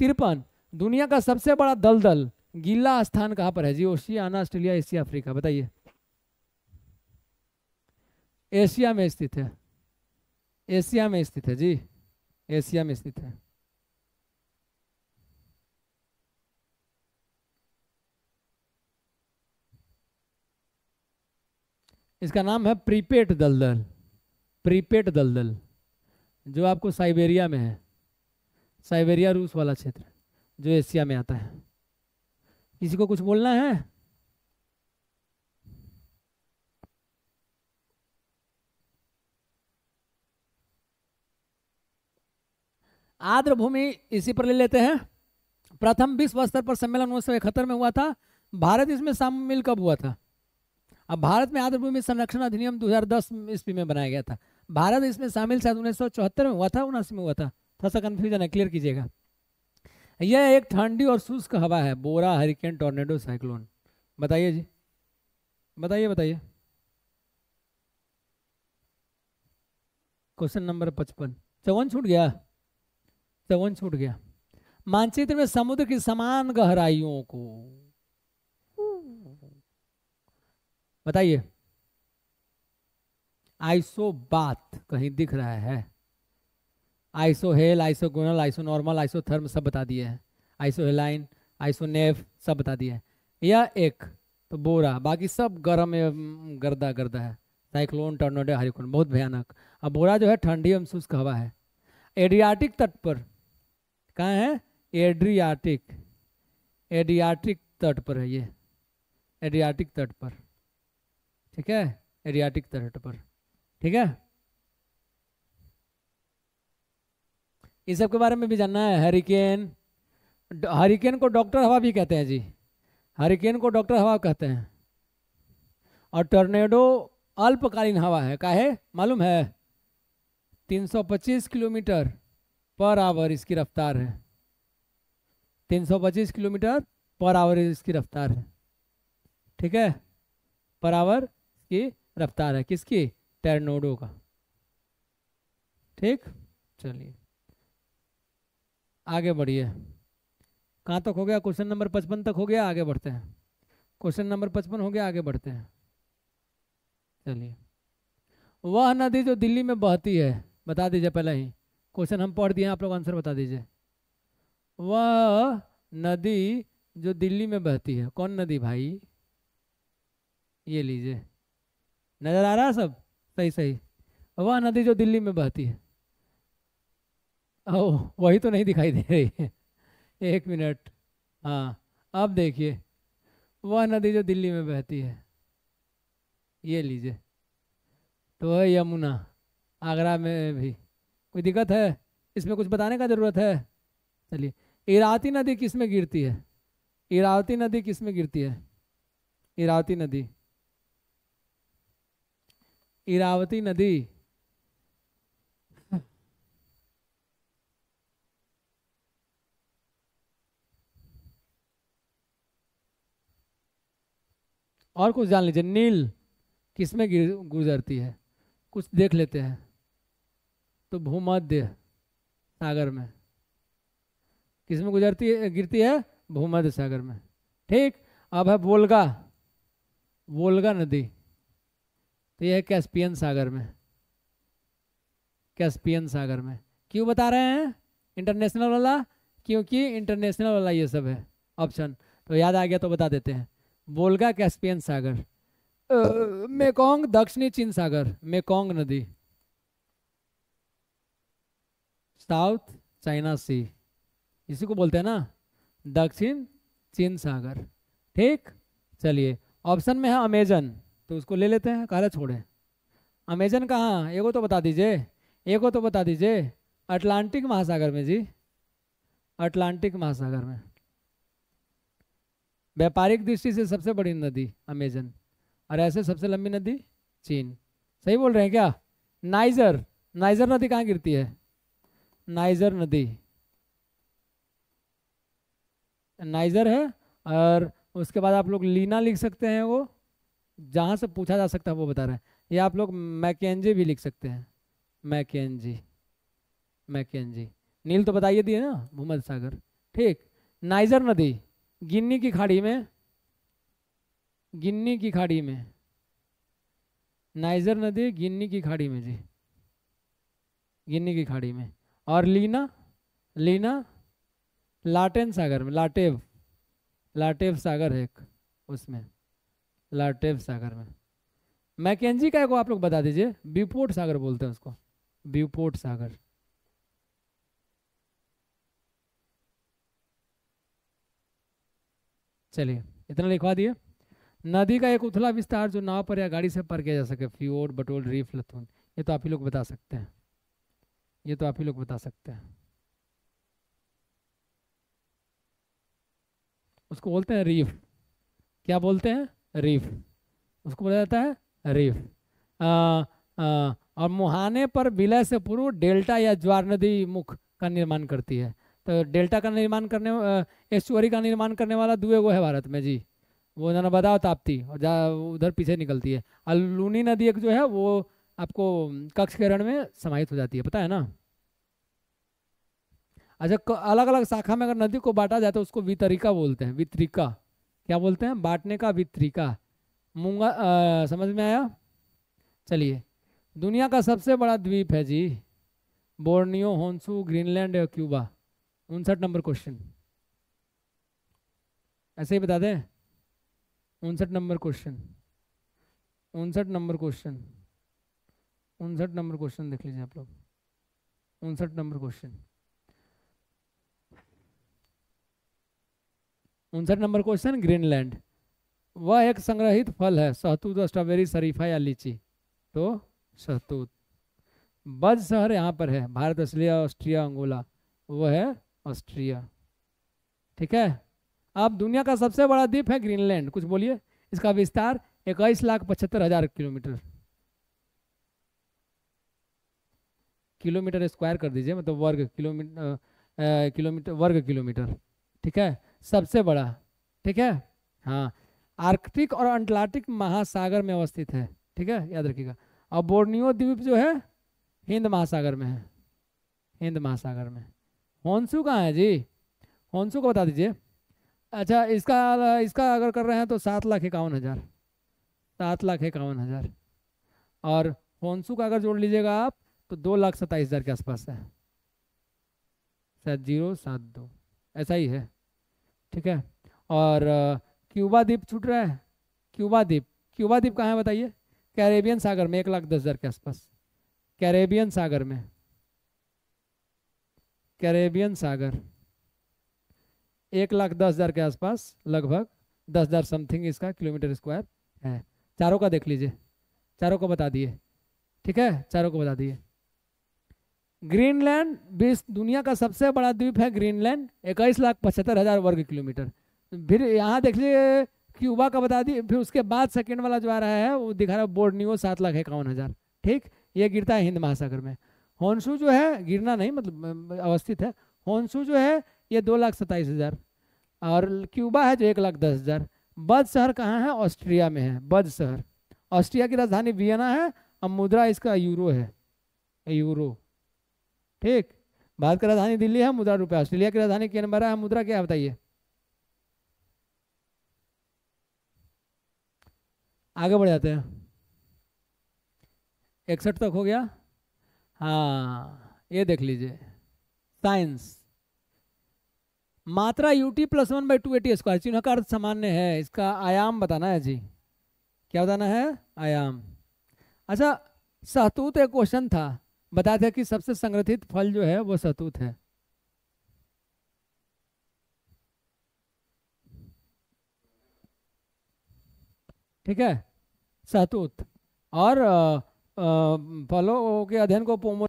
तिरपन, दुनिया का सबसे बड़ा दलदल गीला स्थान कहाँ पर है? जी ओशियाना ऑस्ट्रेलिया, एशिया, अफ्रीका, बताइए। एशिया में स्थित है। एशिया में स्थित है, जी। एशिया में स्थित है। इसका नाम है प्रीपेट दलदल। प्रीपेट दलदल, जो आपको साइबेरिया में है। साइबेरिया रूस वाला क्षेत्र, जो एशिया में आता है। किसी को कुछ बोलना है? आर्द्र भूमि इसी पर ले लेते हैं। प्रथम विश्व स्तर पर सम्मेलन उन्नीस सौ इकहत्तर में हुआ था। भारत इसमें शामिल कब हुआ था? अब भारत में आर्द्र भूमि संरक्षण अधिनियम 2010 ईस्वी में बनाया गया था। भारत इसमें शामिल शायद उन्नीस सौ चौहत्तर में हुआ था, उनासी में हुआ था। थोड़ा सा कन्फ्यूज़न है क्लियर कीजिएगा। यह एक ठंडी और शुष्क हवा है, बोरा हरिकेन टोर्नेडो साइक्लोन बताइए जी। बताइए बताइए। क्वेश्चन नंबर पचपन। चौवन छूट गया। चौवन छूट गया। मानचित्र में समुद्र की समान गहराइयों को। बताइए। आइसो बात कहीं दिख रहा है। Isohel, isogonal, isonormal, isotherm सब बता दिए हैं। आइसो हेलाइन, आइसो नेफ सब बता दिए हैं। यह एक तो बोरा, बाकी सब गर्म गर्दा गर्दा है। साइक्लोन, टर्नोडो हारिकोन बहुत भयानक। अब बोरा जो है ठंडी एवं शुष्क हवा है। एडियाटिक तट पर कहाँ है? एड्रियाटिक। एडियाटिक तट पर है ये। एडियाटिक तट पर। ठीक है? एडियाटिक तट पर। ठीक है? इस सब के बारे में भी जानना है। हरिकेन। हरिकेन को डॉक्टर हवा भी कहते हैं जी। हरिकेन को डॉक्टर हवा कहते हैं। और टर्नेडो अल्पकालीन हवा है। काहे? मालूम है? 325 किलोमीटर। पर आवर इसकी रफ्तार है। 325 किलोमीटर पर आवर इसकी रफ्तार है। ठीक है? पर आवर की रफ्तार है। किसकी? टेरनोडो का। ठीक? चलिए। आगे बढ़िए। कहाँ तक हो गया? क्वेश्चन नंबर पचपन तक हो गया। आगे बढ़ते हैं। क्वेश्चन नंबर पचपन हो गया। आगे बढ़ते हैं। चलिए। वह नदी जो दिल्ली में बहती है, बता दीजिए पहले ही। क्वेश्चन हम पढ़ दिए आप लोग आंसर बता दीजिए। वह नदी जो दिल्ली में बहती है, कौन नदी भाई? ये लीजिए। नज़र आ रहा है सब? सही सही। वह नदी जो दिल्ली में बहती है। ओ वही तो नहीं दिखाई दे रही है। एक मिनट। हाँ अब देखिए। वह नदी जो दिल्ली में बहती है। ये लीजिए। तो वह यमुना, आगरा में भी। कोई दिक्कत है? इसमें कुछ बताने का ज़रूरत है? चलिए, इरावती नदी किसमें गिरती है? इरावती नदी किसमें गिरती है? इरावती नदी। इरावती नदी। और कुछ जान लीजिए, नील किसमें गुजरती है? कुछ देख लेते हैं। तो भूमध्य सागर में। किसमें गुजरती है, गिरती है? भूमध्य सागर में। ठीक, अब है वोल्गा वोल्गा नदी। तो यह है कैस्पियन सागर में। कैस्पियन सागर में। क्यों बता रहे हैं? इंटरनेशनल वाला? क्योंकि इंटरनेशनल वाला ये सब है, ऑप्शन। तो याद आ गया तो बता देते हैं। वोल्गा कैस्पियन सागर। मेकोंग दक्षिणी चीन सागर, मेकोंग नदी। South China Sea. इसी को बोलते हैं ना, दक्षिण चीन सागर। ठीक? चलिए, ऑप्शन में है अमेजन तो उसको ले लेते हैं काला छोड़े। अमेजन कहाँ? एगो तो बता दीजिए एगो तो बता दीजिए, अटलांटिक महासागर में जी। अटलांटिक महासागर में। व्यापारिक दृष्टि से सबसे बड़ी नदी अमेजन, और ऐसे सबसे लंबी नदी चीन। सही बोल रहे हैं क्या? नाइजर नाइजर नदी कहाँ गिरती है? नाइजर नदी। नाइजर है और उसके बाद आप लोग लीना लिख सकते हैं वो। जहाँ से पूछा जा सकता है वो बता रहे हैं। या आप लोग मैकेंजी भी लिख सकते हैं। मैकेंजी। मैकेंजी। नील तो बताइए दिए ना भूमध सागर। ठीक। नाइजर नदी। गिन्नी की खाड़ी में। गिन्नी की खाड़ी में। नाइजर नदी गिन्नी की खाड़ी में जी। गिन्नी की खाड़ी में। और लीना लीना, लाटेन सागर में, लाटेव लाटेव सागर है एक उसमें, लाटेव सागर में। मैकेंजी का को आप लोग बता दीजिए, ब्यूपोर्ट सागर बोलते हैं उसको, ब्यूपोर्ट सागर। चलिए, इतना लिखवा दिए। नदी का एक उथला विस्तार जो नाव पर या गाड़ी से पार किया जा सके फ्योर बटोल, रीफ, लथुन, ये तो आप ही लोग बता सकते हैं। ये तो आप ही लोग बता सकते हैं। उसको बोलते हैं रीफ। क्या बोलते हैं? रीफ। उसको बोला जाता है रीफ। आ, आ, और मुहाने पर विलय से पूर्व डेल्टा या ज्वार नदी मुख का निर्माण करती है। तो डेल्टा का निर्माण करने एस्चुअरी का निर्माण करने वाला दुए वो है भारत में जी। वो जाना बदाव ताप्ती और जा उधर पीछे निकलती है। और लूनी नदी एक जो है वो आपको कक्ष किरण में समाहित हो जाती है पता है ना? अच्छा अलग अलग शाखा में अगर नदी को बांटा जाए तो उसको वितरिका बोलते हैं वितरिका। क्या बोलते हैं? बांटने का वितरिका। मूँगा आ, समझ में आया? चलिए। दुनिया का सबसे बड़ा द्वीप है जी बोर्नियो होन्सू ग्रीनलैंड और क्यूबा। उनसठ नंबर क्वेश्चन। ऐसे ही बता दें? उनसठ नंबर क्वेश्चन। उनसठ नंबर क्वेश्चन। उनसठ नंबर क्वेश्चन देख लीजिए आप लोग। उनसठ नंबर क्वेश्चन। उनसठ नंबर क्वेश्चन, ग्रीनलैंड। वह एक संग्रहित फल है सहतूत स्ट्रॉबेरी, शरीफा या लीची। तो सहतूत बज शहर यहाँ पर है, भारत, ऑस्ट्रेलिया, ऑस्ट्रिया, अंगोला। वो है ऑस्ट्रिया। ठीक है? अब दुनिया का सबसे बड़ा द्वीप है ग्रीनलैंड। कुछ बोलिए, इसका विस्तार इक्कीस लाख पचहत्तर हज़ार किलोमीटर। किलोमीटर स्क्वायर कर दीजिए मतलब वर्ग किलोमीटर किलोमीटर वर्ग किलोमीटर। ठीक है? सबसे बड़ा। ठीक है? हाँ। आर्कटिक और अंटार्कटिक महासागर में अवस्थित है। ठीक है? याद रखिएगा। और बोर्नियो द्वीप जो है, हिंद महासागर में है। हिंद महासागर में। होन्सू कहाँ है जी? होन्सू को बता दीजिए। अच्छा इसका इसका अगर कर रहे हैं तो सात लाख इक्यावन हज़ार। सात लाख इक्यावन हज़ार। और होन्सू का अगर जोड़ लीजिएगा आप तो दो लाख सत्ताईस हज़ार के आसपास है। शायद ज़ीरो, सात, दो। ऐसा ही है। ठीक है? और क्यूबा द्वीप छूट रहा है। क्यूबा द्वीप। क्यूबा द्वीप कहाँ है बताइए? कैरेबियन सागर में, एक लाख दस हज़ार के आसपास। कैरेबियन सागर में। कैरेबियन सागर। एक लाख दस हज़ार के आसपास, लगभग दस हज़ार समथिंग इसका, किलोमीटर स्क्वायर है। चारों का देख लीजिए। चारों को बता दिए। ठीक है? चारों को बता दिए। ग्रीनलैंड विश्व दुनिया का सबसे बड़ा द्वीप है ग्रीनलैंड, इक्कीस लाख पचहत्तर हज़ार वर्ग किलोमीटर। फिर यहाँ देख लीजिए, क्यूबा का बता दिए, फिर उसके बाद सेकेंड वाला जो आ रहा है, वो दिखा रहा है बोर्ड बोर्डनियो सात लाख इक्यावन हज़ार। ठीक, ये गिरता है हिंद महासागर में। होन्सू जो है, गिरना नहीं मतलब अवस्थित है। होन्सू जो है, ये दो लाख सत्ताईस हज़ार। और क्यूबा है जो एक लाख दस हज़ार। बद शहर कहाँ है? ऑस्ट्रिया में है, बद शहर। ऑस्ट्रिया की राजधानी वियना है, और मुद्रा इसका यूरो है, यूरो। ठीक। भारत की राजधानी दिल्ली है, मुद्रा रुपया। ऑस्ट्रेलिया की राजधानी कैनबरा है? मुद्रा क्या बताइए। आगे बढ़ जाते हैं। इकसठ तक हो गया। हाँ ये देख लीजिए। साइंस। मात्रा u t plus one by two a t square चिन्ह का अर्थ सामान्य है। इसका आयाम बताना है जी। क्या बताना है? आयाम। अच्छा सहतूत एक क्वेश्चन था। बताया था कि सबसे संग्रथित फल जो है वो सतूत है। ठीक है? सतूत। और फलों के अध्ययन को पोमो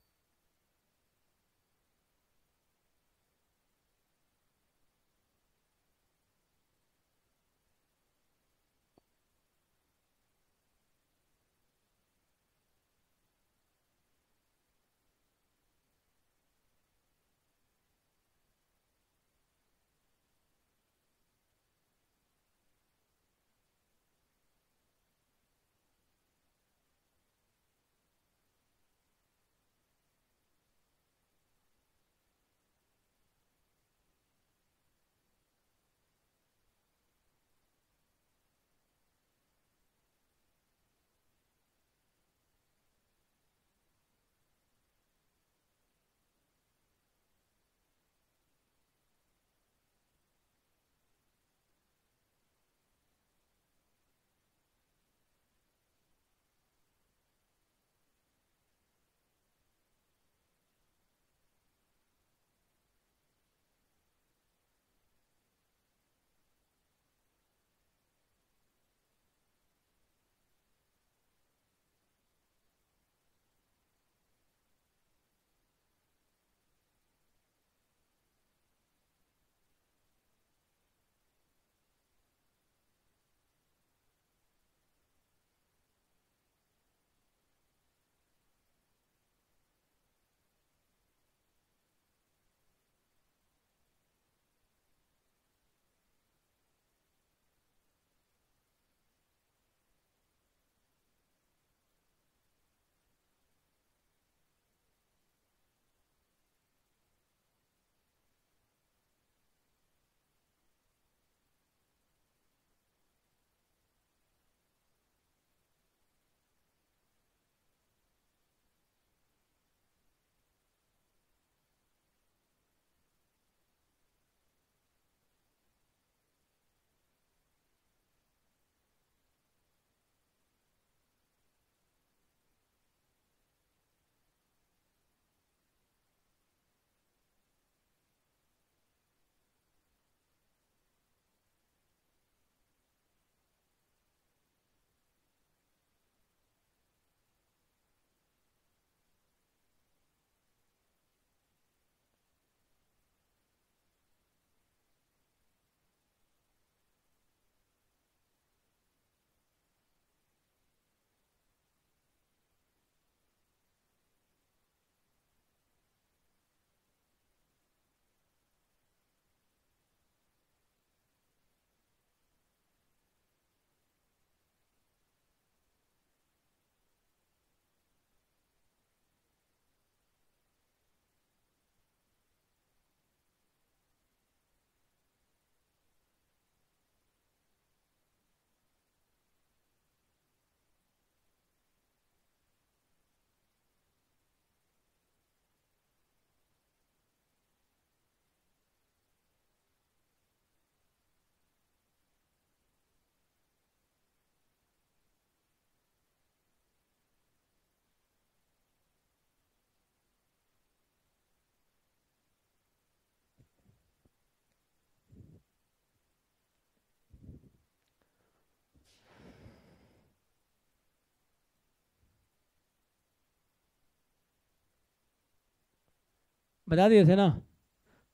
बता दिए थे ना।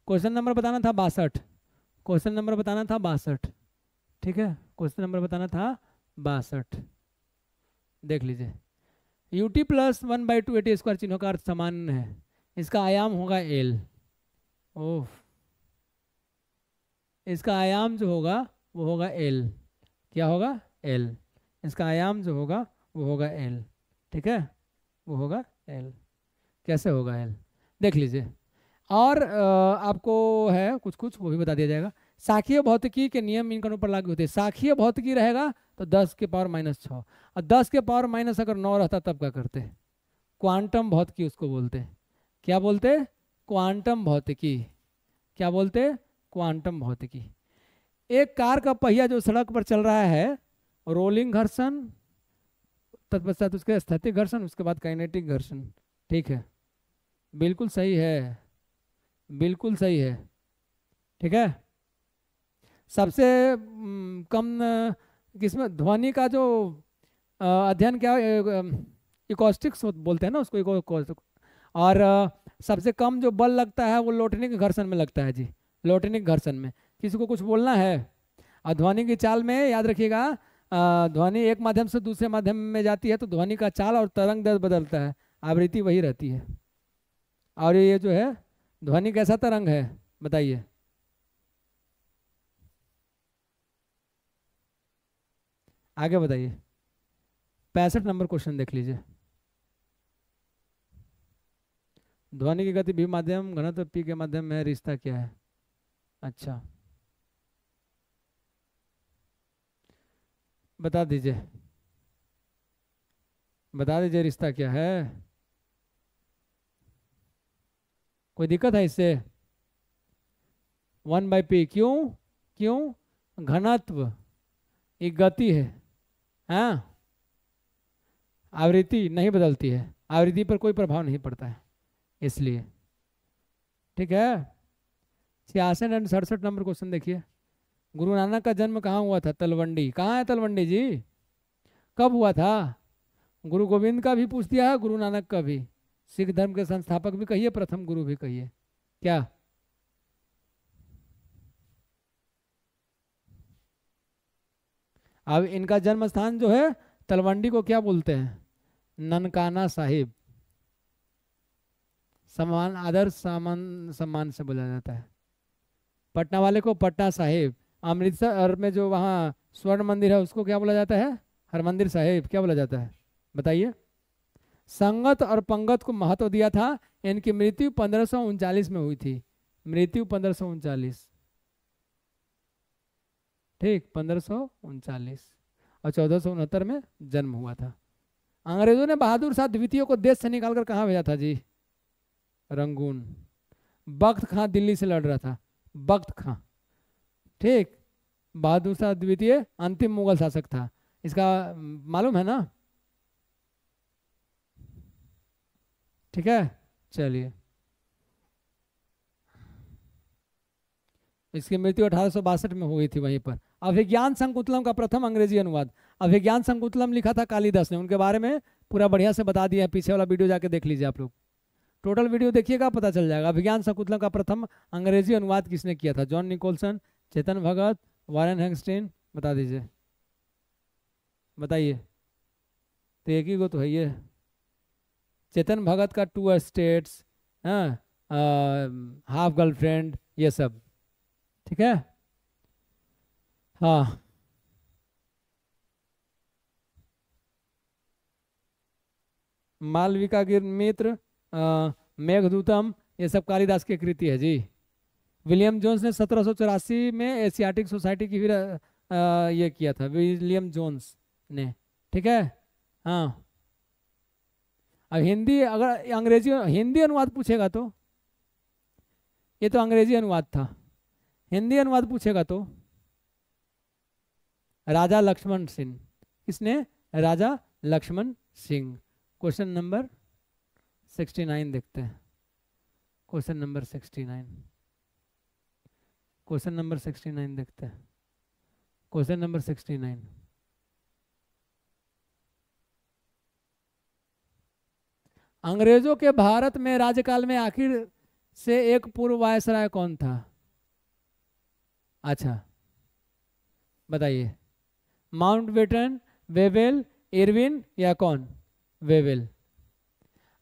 क्वेश्चन नंबर बताना था बासठ। क्वेश्चन नंबर बताना था बासठ। ठीक है? क्वेश्चन नंबर बताना था बासठ। देख लीजिए। U t plus one by two a t square चिन्हों का अर्थ समान है। इसका आयाम होगा एल ओह। इसका आयाम जो होगा, वो होगा एल क्या होगा? एल इसका आयाम जो होगा, वो होगा एल ठीक है? वो होगा एल कैसे होगा एल देख लीजिए। और आपको है कुछ कुछ वो भी बता दिया जाएगा। साखीय भौतिकी के नियम इन कणों पर लागू होते हैं। साखीय भौतिकी रहेगा तो दस के पावर माइनस छः और दस के पावर माइनस अगर नौ रहता तब क्या करते क्वांटम भौतिकी उसको बोलते क्या बोलते क्वांटम भौतिकी। क्या बोलते क्वांटम भौतिकी। एक कार का पहिया जो सड़क पर चल रहा है, रोलिंग घर्षण, तत्पश्चात उसके स्थैतिक घर्षण, उसके बाद काइनेटिक घर्षण। ठीक है? बिल्कुल सही है। बिल्कुल सही है। ठीक है? सबसे कम किसमें, ध्वनि का जो अध्ययन क्या इकोस्टिक्स बोलते हैं ना उसको और सबसे कम जो बल लगता है वो लोटनिक घर्षण में लगता है जी। लोटनिक घर्षण में। किसी को कुछ बोलना है? और ध्वनि की चाल में, याद रखिएगा ध्वनि एक माध्यम से दूसरे माध्यम में जाती है तो ध्वनि का चाल और तरंग दर बदलता है। आवृत्ति वही रहती है। और ये जो है ध्वनि कैसा तरंग है? बताइए। आगे बताइए। पैंसठ नंबर क्वेश्चन देख लीजिए। ध्वनि की गति भी माध्यम, घनत्व पी के माध्यम में रिश्ता क्या है? अच्छा। बता दीजिए। बता दीजिए रिश्ता क्या है? कोई दिक्कत है इससे? वन बाई पी, क्यों? क्यों? घनत्व एक गति है हाँ? आवृत्ति नहीं बदलती है, आवृत्ति पर कोई प्रभाव नहीं पड़ता है, इसलिए। ठीक है? छियासठ एंड सड़सठ नंबर क्वेश्चन देखिए। गुरु नानक का जन्म कहाँ हुआ था? तलवंडी। कहाँ है तलवंडी जी? कब हुआ था? गुरु गोविंद का भी पूछ दिया है, गुरु नानक का भी। सिख धर्म के संस्थापक भी कहिए, प्रथम गुरु भी कहिए। क्या? अब इनका जन्म स्थान जो है, तलवंडी को क्या बोलते हैं? ननकाना साहिब। सम्मान, आदर सामान सम्मान से बोला जाता है। पटना वाले को पटना साहिब। अमृतसर में जो वहाँ स्वर्ण मंदिर है, उसको क्या बोला जाता है? हरमंदिर साहिब, क्या बोला जाता है? बताइए। संगत और पंगत को महत्व दिया था, इनकी मृत्यु पंद्रह में हुई थी। मृत्यु पंद्रह ठीक, पंद्रह और चौदह में जन्म हुआ था। अंग्रेज़ों ने बहादुर शाह द्वितीय को देश से निकालकर कहाँ भेजा था जी? रंगून। बख्त खां दिल्ली से लड़ रहा था। बख्त खां। ठीक, बहादुर शाह द्वितीय अंतिम मुगल शासक था। इसका, मालूम है ना? ठीक है? चलिए। इसकी मृत्यु अठारह सौ बासठ में हुई थी वहीं पर। अभिज्ञान संकुतलम का प्रथम अंग्रेज़ी अनुवाद। अभिज्ञान संकुतलम लिखा था कालिदास ने। उनके बारे में पूरा बढ़िया से बता दिया है। पीछे वाला वीडियो जाके देख लीजिए आप लोग। टोटल वीडियो देखिएगा, पता चल जाएगा। अभिज्ञान संकुतलम का प्रथम अंग्रेज़ी अनुवाद किसने किया था? John Nicholson, Chetan Bhagat, Warren हैंगस्टीन। बता दीजिए। बताइए। तो एक ही को तो है ये। चेतन भगत का टू स्टेट्स हाँ हाफ़ गर्लफ्रेंड ये सब। ठीक है? हाँ। मालविका गिर मित्र मेघदूतम, ये सब कालिदास की कृति है, जी। विलियम जोन्स ने सत्रह सौ चौरासी में एशियाटिक सोसाइटी की फिर ये किया था, विलियम जोन्स ने। ठीक है? हाँ। अब हिंदी अगर अंग्रेज़ी हिंदी अनुवाद पूछेगा तो? ये तो अंग्रेज़ी अनुवाद था। हिंदी अनुवाद पूछेगा तो? राजा लक्ष्मण सिंह। किसने? Raja Lakshman Singh. Question number sixty nine देखते हैं। Question number sixty nine. Question number sixty nine देखते हैं। Question number sixty nine. अंग्रेज़ों के भारत में राज्यकाल में आखिर से एक पूर्व वायसराय कौन था? अच्छा बताइए। माउंट बेटन वेवेल, इरविन या कौन? वेवेल।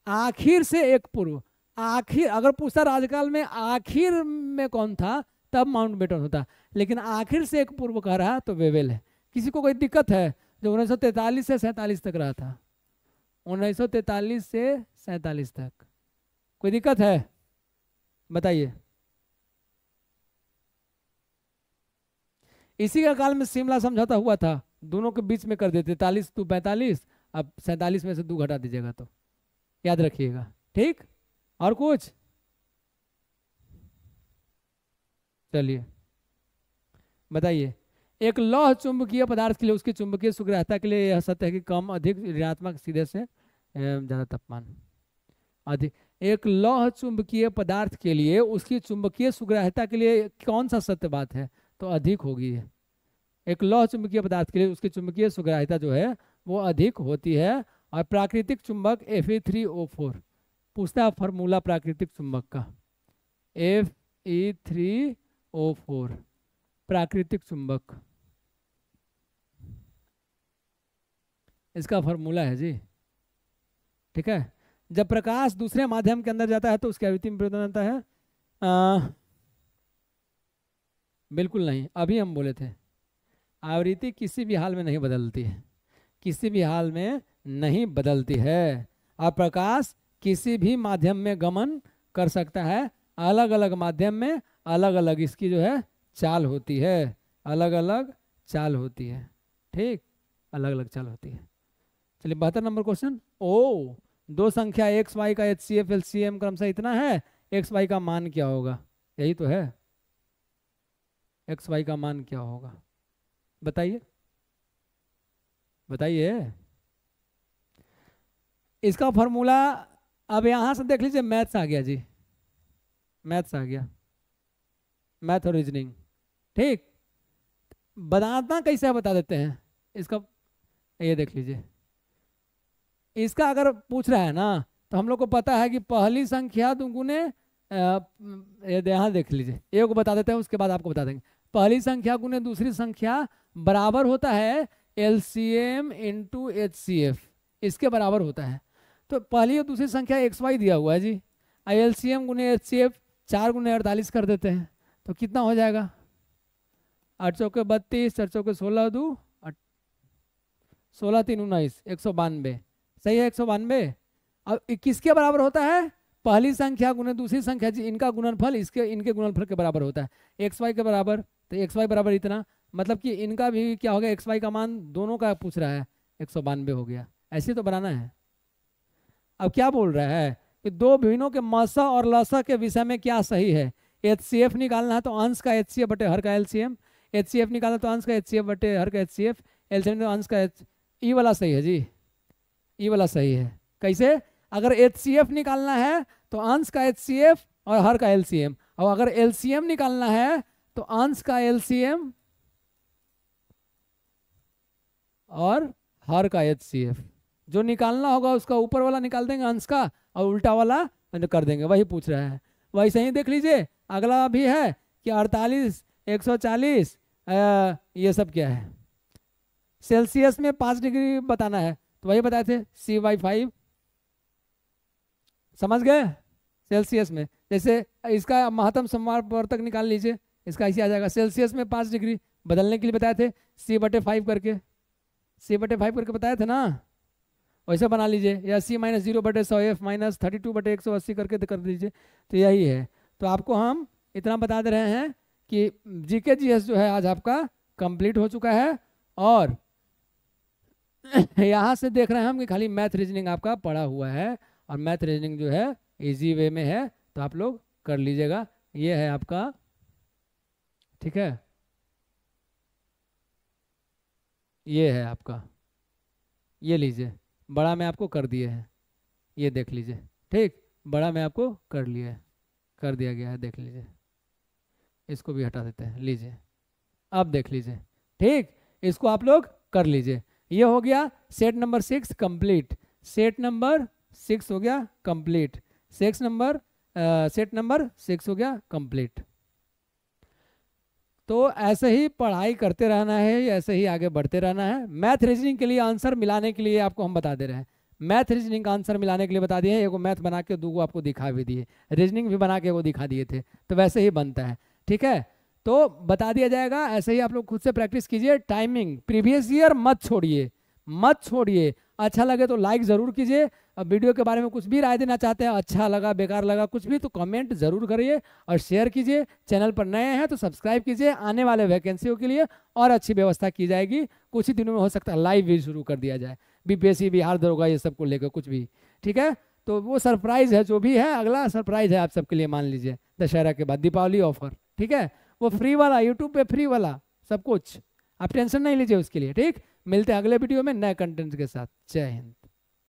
आखिर से एक पूर्व, आखिर, अगर पूछता राजकाल में आखिर में कौन था, तब माउंट बेटन होता। लेकिन आखिर से एक पूर्व कह रहा तो वेवेल है। किसी को कोई दिक्कत है जो उन्नीस से सैतालीस तक रहा था? 1943 से सैतालीस तक। कोई दिक्कत है? बताइए। इसी का काल में शिमला समझौता हुआ था। दोनों के बीच में कर देते। तैतालीस टू पैंतालीस, अब सैतालीस में से दो घटा दीजिएगा तो। याद रखिएगा। ठीक? और कुछ? चलिए। बताइए। एक लौह चुंबकीय पदार्थ के लिए, उसकी चुंबकीय सुग्रहता के लिए यह सत्य है कि कम, अधिक, ऋणात्मक, सीधे से ज़्यादा तापमान। अधिक एक लौह चुंबकीय पदार्थ के लिए, उसकी चुंबकीय सुग्राह्यता के लिए कौन सा सत्य बात है? तो अधिक होगी। एक लौह चुंबकीय पदार्थ के लिए उसकी चुंबकीय सुग्राह्यता जो है, वो अधिक होती है। और प्राकृतिक चुंबक एफ़ थ्री ओ फोर पूछता है फॉर्मूला प्राकृतिक चुंबक का। F E three O four प्राकृतिक चुंबक। इसका फॉर्मूला है जी। ठीक है? जब प्रकाश दूसरे माध्यम के अंदर जाता है तो उसकी आवृत्ति में परिवर्तन आता है। आ, बिल्कुल नहीं अभी हम बोले थे। आवृत्ति किसी भी हाल में नहीं बदलती है। किसी भी हाल में नहीं बदलती है। और प्रकाश किसी भी माध्यम में गमन कर सकता है। अलग अलग माध्यम में अलग अलग इसकी जो है चाल होती है। अलग अलग चाल होती है। ठीक? अलग अलग चाल होती है। चलिए बहत्तर नंबर क्वेश्चन। ओ दो संख्या, एक्स, वाई का H C F, L C M क्रमशः इतना है, एक्स, वाई का मान क्या होगा? यही तो है। एक्स, वाई का मान क्या होगा? बताइए। बताइए। इसका फॉर्मूला अब यहाँ से देख लीजिए, मैथ्स आ गया जी। मैथ्स आ गया। मैथ और रीजनिंग। ठीक। बताना कैसे बता देते हैं। इसका ये देख लीजिए। इसका अगर पूछ रहा है ना तो हम लोग को पता है कि पहली संख्या दुगुने यहाँ देख लीजिए। एक को बता देते हैं, उसके बाद आपको बता देंगे। पहली संख्या गुने दूसरी संख्या बराबर होता है L C M into H C F इसके बराबर होता है। तो पहली और दूसरी संख्या एक्स वाई दिया हुआ है जी। एल सी एम गुने एच सी एफ़ चार गुने अड़तालीस कर देते हैं। तो कितना हो जाएगा? आठ चौके बत्तीस चार चौके सोलह दो सोलह तीन उन्नीस, एक सौ बानवे। सही है एक सौ बानवे अब किसके बराबर होता है? पहली संख्या गुने दूसरी संख्या जी, इनका गुणनफल इसके, इनके गुणनफल के बराबर होता है। एक्स वाई के बराबर तो एक्स वाई बराबर इतना। मतलब कि इनका भी क्या हो गया? एक्स वाई का मान दोनों का पूछ रहा है। एक सौ बानवे हो गया। ऐसे तो बनाना है। अब क्या बोल रहा है कि दो भिन्नों के मसा और लसा के विषय में क्या सही है? एच सी एफ़ निकालना है तो अंश का एच सी एफ़ बटे हर का L C M. H C F निकालना तो अंश का एच सी एफ़ बटे हर का H C F. L C M अंश का एच, ई वाला सही है जी। ई वाला सही है। कैसे? अगर एचसीएफ निकालना है तो अंश का एचसीएफ और हर का एलसीएम और अगर एलसीएम निकालना है तो अंश का एलसीएम और हर का एचसीएफ जो निकालना होगा, उसका ऊपर वाला निकाल देंगे अंश का और उल्टा वाला कर देंगे। वही पूछ रहा है। वैसे ही देख लीजिए। अगला भी है कि अड़तालीस, एक सौ चालीस ये सब क्या है? सेल्सियस में पाँच डिग्री बताना है। तो वही बताए थे सी वाई फाइव समझ गए? सेल्सियस में। जैसे इसका महत्तम संवारवर्तक निकाल लीजिए, इसका ऐसे आ जाएगा। सेल्सियस में पाँच डिग्री बदलने के लिए बताए थे सी बटे फाइव करके। सी बटे फाइव करके बताए थे ना? वैसे बना लीजिए, या सी माइनस ज़ीरो बटे सौ एफ़ माइनस थर्टी टू बटे एक सौ अस्सी करके तो कर दीजिए। तो यही है। तो आपको हम इतना बता दे रहे हैं कि जी के जी एस जो है, आज आपका कंप्लीट हो चुका है, और यहाँ से देख रहे हैं हम कि खाली मैथ रीजनिंग आपका पढ़ा हुआ है और मैथ रीजनिंग जो है इजी वे में है तो आप लोग कर लीजिएगा। ये है आपका, ठीक है? ये है आपका। ये लीजिए। बड़ा मैं आपको कर दिए हैं। ये देख लीजिए। ठीक? बड़ा मैं आपको कर लिया है कर दिया गया है, देख लीजिए। इसको भी हटा देते हैं। लीजिए। अब देख लीजिए। ठीक? इसको आप लोग कर लीजिए। ये हो गया set number six complete set number six हो गया complete six number set number six हो गया कंप्लीट तो ऐसे ही पढ़ाई करते रहना है, ऐसे ही आगे बढ़ते रहना है। मैथ रीजनिंग के लिए आंसर मिलाने के लिए आपको हम बता दे रहे हैं। मैथ रीजनिंग का आंसर मिलाने के लिए बता दिए एक मैथ बना के, दो आपको दिखा भी दिए। रीजनिंग भी बना के वो दिखा दिए थे। तो वैसे ही बनता है। ठीक है? तो बता दिया जाएगा, ऐसे ही आप लोग खुद से प्रैक्टिस कीजिए टाइमिंग प्रीवियस ईयर मत छोड़िए मत छोड़िए। अच्छा लगे तो लाइक ज़रूर कीजिए। वीडियो के बारे में कुछ भी राय देना चाहते हैं अच्छा लगा, बेकार लगा, कुछ भी तो कमेंट ज़रूर करिए और शेयर कीजिए। चैनल पर नए हैं तो सब्सक्राइब कीजिए। आने वाले वैकेंसियों के लिए और अच्छी व्यवस्था की जाएगी। कुछ ही दिनों में हो सकता है लाइव भी शुरू कर दिया जाए। बीपीएससी बिहार दरोगा, ये सबको लेकर कुछ भी। ठीक है? तो वो सरप्राइज़ है, जो भी है, अगला सरप्राइज़ है आप सबके लिए मान लीजिए। दशहरा के बाद, दीपावली ऑफ़र ठीक है? वो फ्री वाला यूट्यूब पे फ्री वाला, सब कुछ। आप टेंशन नहीं लीजिए उसके लिए, ठीक? मिलते हैं अगले वीडियो में नए कंटेंट के साथ। जय हिंद।